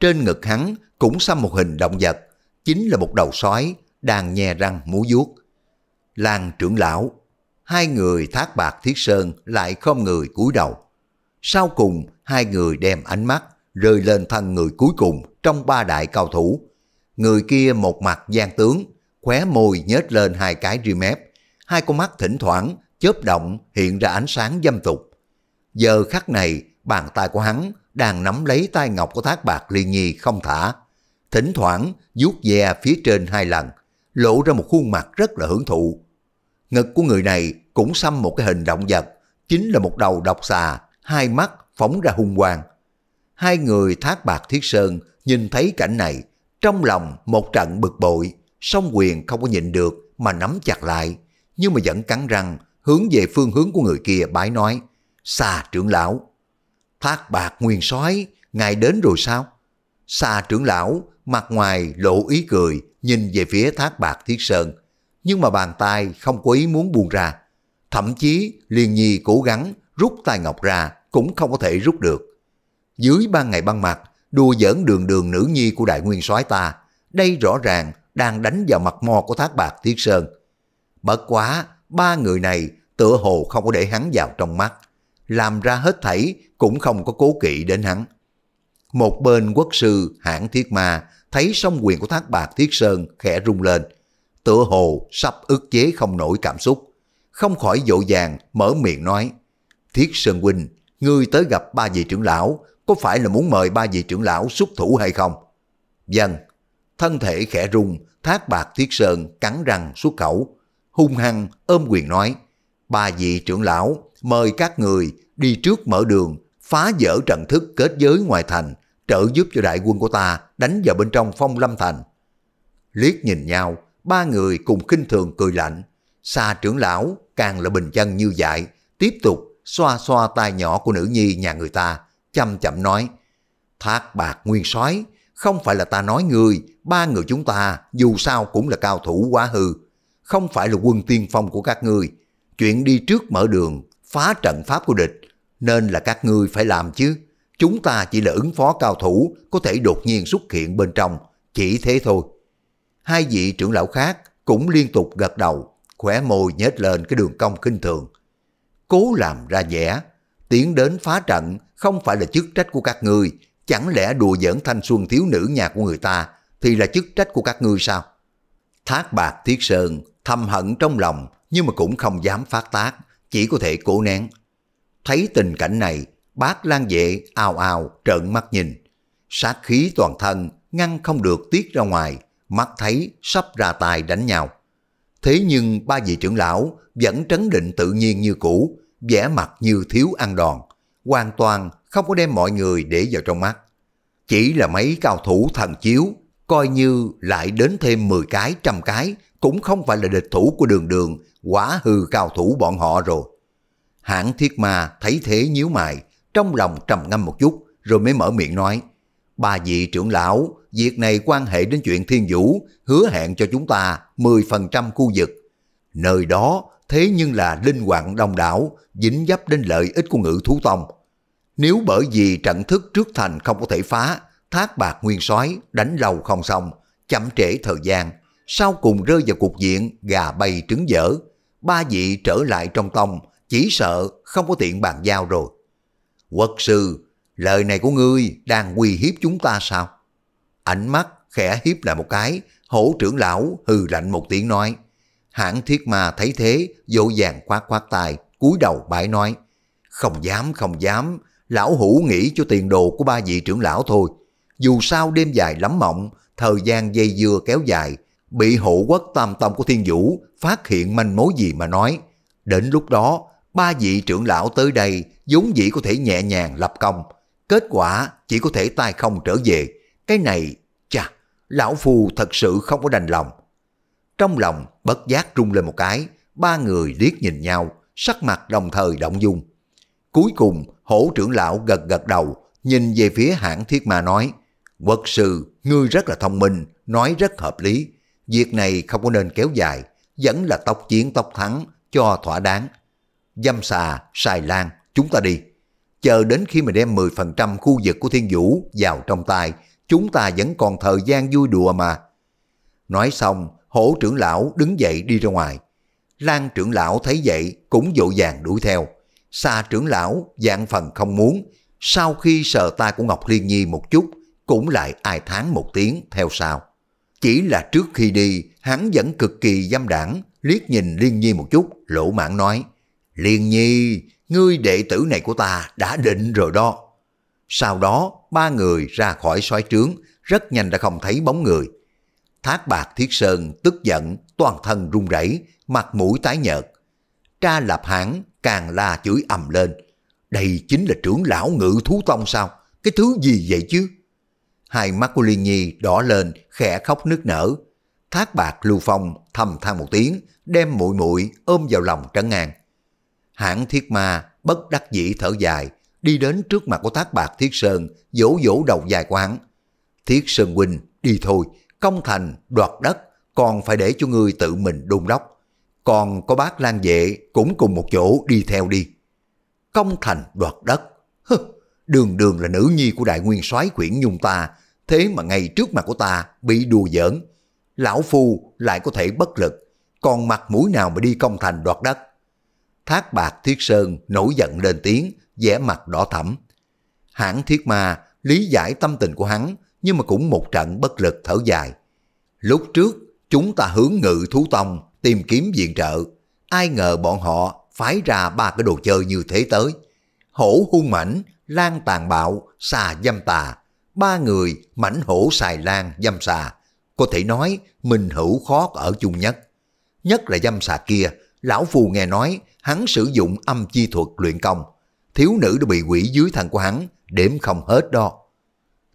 Trên ngực hắn cũng xăm một hình động vật, chính là một đầu sói đang nhe răng múa vuốt. Làng trưởng lão, hai người thác bạc thiết sơn lại không người cúi đầu. Sau cùng, hai người đem ánh mắt rơi lên thân người cuối cùng trong ba đại cao thủ. Người kia một mặt gian tướng, khóe môi nhếch lên hai cái ri mép, hai con mắt thỉnh thoảng chớp động hiện ra ánh sáng dâm tục. Giờ khắc này, bàn tay của hắn đang nắm lấy tay ngọc của thác bạc liên nhi không thả. Thỉnh thoảng vuốt ve phía trên hai lần, lộ ra một khuôn mặt rất là hưởng thụ. Ngực của người này cũng xăm một cái hình động vật, chính là một đầu độc xà, hai mắt phóng ra hung quang. Hai người thác bạc thiết sơn nhìn thấy cảnh này, trong lòng một trận bực bội, song quyền không có nhịn được mà nắm chặt lại, nhưng mà vẫn cắn răng hướng về phương hướng của người kia bái nói, xà trưởng lão. Thác bạc nguyên soái ngài đến rồi sao? Xa trưởng lão mặt ngoài lộ ý cười nhìn về phía thác bạc thiết sơn, nhưng mà bàn tay không có ý muốn buông ra. Thậm chí liền nhi cố gắng rút tay ngọc ra cũng không có thể rút được. Dưới ban ngày băng mặt, đùa giỡn đường đường nữ nhi của đại nguyên soái ta, đây rõ ràng đang đánh vào mặt mò của thác bạc thiết sơn. Bất quá, ba người này tựa hồ không có để hắn vào trong mắt, làm ra hết thảy cũng không có cố kỵ đến hắn. Một bên quốc sư hãng thiết ma thấy song quyền của thác bạc thiết sơn khẽ rung lên, tựa hồ sắp ức chế không nổi cảm xúc, không khỏi dỗ dàng mở miệng nói, Thiết Sơn Huynh, ngươi tới gặp ba vị trưởng lão, có phải là muốn mời ba vị trưởng lão xuất thủ hay không? Dân, vâng. thân thể khẽ rung, thác bạc Thiết Sơn cắn răng xuất khẩu, hung hăng ôm quyền nói, ba vị trưởng lão mời các người đi trước mở đường, phá vỡ trận thức kết giới ngoài thành, trợ giúp cho đại quân của ta đánh vào bên trong phong lâm thành. Liếc nhìn nhau, ba người cùng khinh thường cười lạnh. Xa trưởng lão càng là bình chân như vậy, tiếp tục xoa xoa tay nhỏ của nữ nhi nhà người ta, chăm chậm nói, Thác bạc nguyên soái không phải là ta nói người, ba người chúng ta dù sao cũng là cao thủ quá hư, không phải là quân tiên phong của các ngươi. Chuyện đi trước mở đường, phá trận pháp của địch, nên là các ngươi phải làm chứ. Chúng ta chỉ là ứng phó cao thủ, có thể đột nhiên xuất hiện bên trong, chỉ thế thôi. Hai vị trưởng lão khác cũng liên tục gật đầu, khỏe môi nhếch lên cái đường cong kinh thường. Cố làm ra vẻ, tiến đến phá trận không phải là chức trách của các ngươi, chẳng lẽ đùa giỡn thanh xuân thiếu nữ nhà của người ta thì là chức trách của các ngươi sao? Thác bạc thiết sơn thầm hận trong lòng nhưng mà cũng không dám phát tác, chỉ có thể cố nén. Thấy tình cảnh này, bác lan vệ ào ào trợn mắt nhìn. Sát khí toàn thân ngăn không được tiết ra ngoài, mắt thấy sắp ra tay đánh nhau. Thế nhưng ba vị trưởng lão vẫn trấn định tự nhiên như cũ, vẻ mặt như thiếu ăn đòn, hoàn toàn không có đem mọi người để vào trong mắt. Chỉ là mấy cao thủ thần chiếu, coi như lại đến thêm 10 cái, trăm cái, cũng không phải là địch thủ của đường đường, quả hư cao thủ bọn họ rồi. Hãng thiết ma thấy thế nhíu mày, trong lòng trầm ngâm một chút, rồi mới mở miệng nói, ba vị trưởng lão, việc này quan hệ đến chuyện thiên vũ, hứa hẹn cho chúng ta 10% khu vực. Nơi đó thế nhưng là linh hoạt đông đảo, dính dấp đến lợi ích của ngự thú tông. Nếu bởi vì trận thức trước thành không có thể phá, thác bạc nguyên soái đánh lâu không xong, chậm trễ thời gian, sau cùng rơi vào cục diện gà bay trứng dở. Ba vị trở lại trong tông, chỉ sợ không có tiện bàn giao rồi. quật sư, lời này của ngươi đang uy hiếp chúng ta sao? Ánh mắt khẽ hiếp lại một cái, hổ trưởng lão hừ lạnh một tiếng nói. Hãng thiết ma thấy thế, dỗ dàng khoát khoát tài cúi đầu bãi nói. Không dám, không dám, lão hủ nghĩ cho tiền đồ của ba vị trưởng lão thôi. Dù sao đêm dài lắm mộng, thời gian dây dưa kéo dài, bị hộ quốc tam tông của thiên vũ phát hiện manh mối gì mà nói. Đến lúc đó, ba vị trưởng lão tới đây vốn dĩ có thể nhẹ nhàng lập công, kết quả chỉ có thể tay không trở về. Cái này, chà, lão phu thật sự không có đành lòng. Trong lòng bất giác rung lên một cái, ba người liếc nhìn nhau, sắc mặt đồng thời động dung. Cuối cùng, hổ trưởng lão gật gật đầu, nhìn về phía hãng thiết ma nói, quật sư, ngươi rất là thông minh, nói rất hợp lý. Việc này không có nên kéo dài, vẫn là tóc chiến tóc thắng, cho thỏa đáng. Dâm xà, xài lan, chúng ta đi. Chờ đến khi mà đem 10% khu vực của thiên vũ vào trong tay, chúng ta vẫn còn thời gian vui đùa mà. Nói xong, hổ trưởng lão đứng dậy đi ra ngoài. Lan trưởng lão thấy vậy cũng vội vàng đuổi theo. xa trưởng lão dạng phần không muốn, sau khi sờ tay của Ngọc Liên Nhi một chút, cũng lại ai tháng một tiếng theo sau. Chỉ là trước khi đi, hắn vẫn cực kỳ dâm đảng, liếc nhìn Liên Nhi một chút, lỗ mạng nói, Liên Nhi, ngươi đệ tử này của ta đã định rồi đó. Sau đó, ba người ra khỏi xoáy trướng, rất nhanh đã không thấy bóng người. Thác bạc thiết sơn tức giận, toàn thân run rẩy, mặt mũi tái nhợt. Tra lập hãng càng la chửi ầm lên. Đây chính là trưởng lão ngự thú tông sao? Cái thứ gì vậy chứ? Hai mắt của Liên Nhi đỏ lên, khẽ khóc nức nở. Thác bạc lưu phong thầm than một tiếng, đem muội muội ôm vào lòng trấn ngang. Hãng thiết ma bất đắc dĩ thở dài, đi đến trước mặt của thác bạc thiết sơn, vỗ vỗ đầu dài của hắn. Thiết sơn huynh, đi thôi, công thành, đoạt đất, còn phải để cho ngươi tự mình đôn đốc. Còn có bác Lan Vệ cũng cùng một chỗ đi theo đi. Công thành đoạt đất, hứ, đường đường là nữ nhi của đại nguyên soái quyển nhung ta, thế mà ngay trước mặt của ta bị đùa giỡn. Lão Phu lại có thể bất lực, còn mặt mũi nào mà đi công thành đoạt đất. Thác bạc Thiết Sơn nổi giận lên tiếng, vẻ mặt đỏ thẫm. Hãng Thiết Ma lý giải tâm tình của hắn, nhưng mà cũng một trận bất lực thở dài. Lúc trước, chúng ta hướng ngự thú tông tìm kiếm viện trợ. Ai ngờ bọn họ phái ra ba cái đồ chơi như thế tới. Hổ hung mảnh, lan tàn bạo, xà dâm tà. Ba người mảnh hổ xài lan dâm xà. Có thể nói mình hữu khó ở chung nhất. Nhất là dâm xà kia, lão phù nghe nói hắn sử dụng âm chi thuật luyện công. Thiếu nữ đã bị quỷ dưới thân của hắn, đếm không hết đó.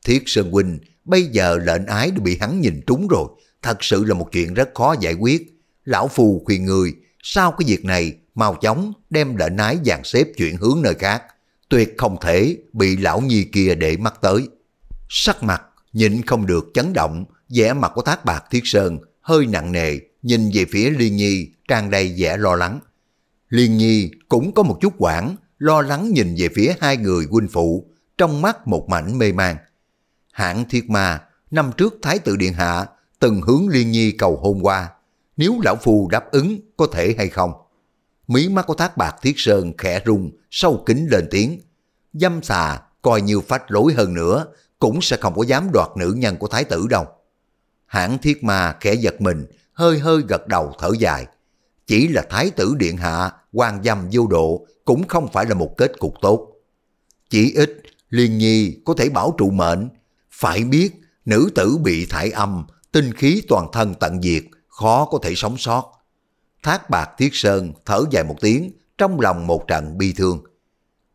Thiết Sơn Huynh, bây giờ lệnh ái đã bị hắn nhìn trúng rồi, thật sự là một chuyện rất khó giải quyết. Lão Phù khuyên người, sau cái việc này, mau chóng đem lệnh ái dàn xếp chuyển hướng nơi khác. Tuyệt không thể bị lão nhi kia để mắt tới. Sắc mặt, nhịn không được chấn động, vẻ mặt của thác bạc Thiết Sơn hơi nặng nề, nhìn về phía Liên Nhi tràn đầy vẻ lo lắng. Liên Nhi cũng có một chút quảng, lo lắng nhìn về phía hai người huynh phụ, trong mắt một mảnh mê man. Hạng Thiết Ma, năm trước Thái tử Điện Hạ từng hướng Liên Nhi cầu hôn qua, nếu lão phu đáp ứng có thể hay không? Mí mắt của thác bạc thiết sơn khẽ rung, sâu kính lên tiếng. Dâm xà, coi như phách lối hơn nữa, cũng sẽ không có dám đoạt nữ nhân của thái tử đâu. Hãng thiết ma khẽ giật mình, hơi hơi gật đầu thở dài. Chỉ là thái tử điện hạ, quan dâm vô độ, cũng không phải là một kết cục tốt. Chỉ ít, liên nhi có thể bảo trụ mệnh. Phải biết, nữ tử bị thải âm, tinh khí toàn thân tận diệt, khó có thể sống sót. Thác bạc thiết sơn thở dài một tiếng, trong lòng một trận bi thương.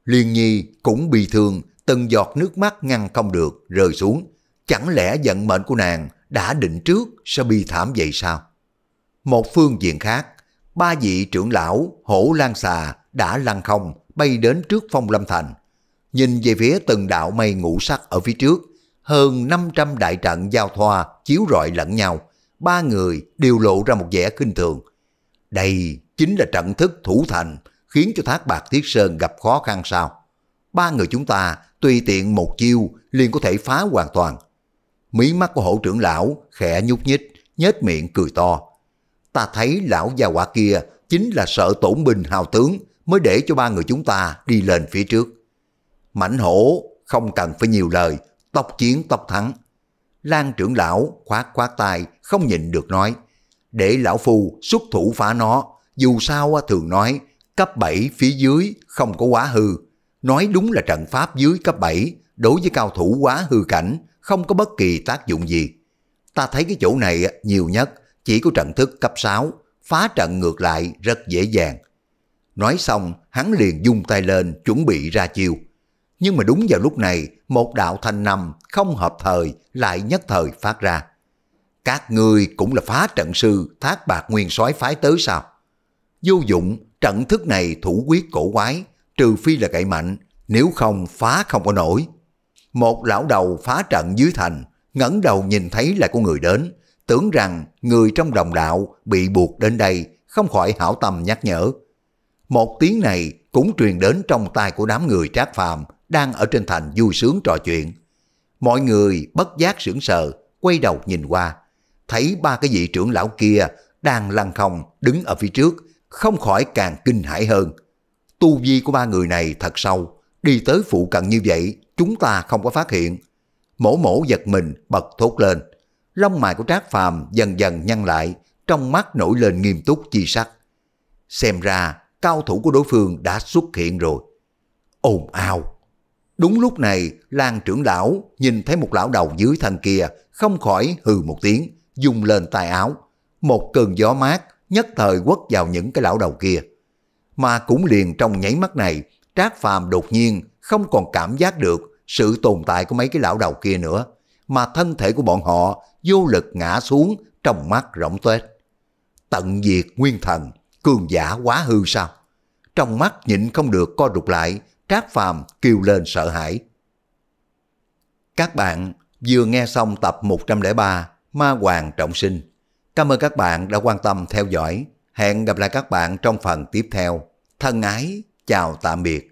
Liên nhi cũng bi thương, từng giọt nước mắt ngăn không được, rơi xuống. Chẳng lẽ vận mệnh của nàng đã định trước sẽ bi thảm vậy sao? Một phương diện khác, ba vị trưởng lão hổ lan xà đã lăn không bay đến trước phong lâm thành. Nhìn về phía từng đạo mây ngũ sắc ở phía trước, hơn 500 đại trận giao thoa chiếu rọi lẫn nhau, ba người đều lộ ra một vẻ kinh thường. Đây chính là trận thức thủ thành khiến cho Thác Bạc Thiết Sơn gặp khó khăn sao? Ba người chúng ta tùy tiện một chiêu liền có thể phá hoàn toàn. Mí mắt của hổ trưởng lão khẽ nhúc nhích, nhếch miệng cười to. Ta thấy lão già quả kia chính là sợ tổn bình hào tướng mới để cho ba người chúng ta đi lên phía trước. Mảnh hổ không cần phải nhiều lời, tóc chiến tóc thắng. Lan trưởng lão khoát khoát tay không nhịn được nói, để lão phu xuất thủ phá nó, dù sao thường nói cấp 7 phía dưới không có quá hư. Nói đúng là trận pháp dưới cấp 7 đối với cao thủ quá hư cảnh không có bất kỳ tác dụng gì. Ta thấy cái chỗ này nhiều nhất chỉ có trận thức cấp 6, phá trận ngược lại rất dễ dàng. Nói xong, hắn liền dung tay lên chuẩn bị ra chiêu. Nhưng mà đúng vào lúc này, một đạo thanh nằm không hợp thời lại nhất thời phát ra. Các ngươi cũng là phá trận sư thác bạc nguyên soái phái tới sao? Vô dụng, trận thức này thủ quyết cổ quái, trừ phi là cậy mạnh, nếu không phá không có nổi. Một lão đầu phá trận dưới thành, ngẩng đầu nhìn thấy là có người đến, tưởng rằng người trong đồng đạo bị buộc đến đây, không khỏi hảo tâm nhắc nhở. Một tiếng này cũng truyền đến trong tai của đám người trác phàm đang ở trên thành vui sướng trò chuyện. Mọi người bất giác sững sờ, quay đầu nhìn qua, thấy ba cái vị trưởng lão kia đang lăn không đứng ở phía trước, không khỏi càng kinh hãi hơn. Tu vi của ba người này thật sâu, đi tới phụ cận như vậy chúng ta không có phát hiện. Mổ mổ giật mình bật thốt lên. Lông mày của Trác Phàm dần dần nhăn lại, trong mắt nổi lên nghiêm túc chi sắc. Xem ra cao thủ của đối phương đã xuất hiện rồi. Ồn ào. Đúng lúc này, Lan trưởng lão nhìn thấy một lão đầu dưới thân kia, không khỏi hừ một tiếng, dùng lên tay áo. Một cơn gió mát nhất thời quất vào những cái lão đầu kia. Mà cũng liền trong nháy mắt này, Trác Phàm đột nhiên không còn cảm giác được sự tồn tại của mấy cái lão đầu kia nữa, mà thân thể của bọn họ vô lực ngã xuống trong mắt rỗng tuếch. Tận diệt nguyên thần, cường giả quá hư sao? Trong mắt nhịn không được co rụt lại, Trác Phàm kêu lên sợ hãi. Các bạn vừa nghe xong tập 103 Ma Hoàng Trọng Sinh. Cảm ơn các bạn đã quan tâm theo dõi. Hẹn gặp lại các bạn trong phần tiếp theo. Thân ái, chào tạm biệt.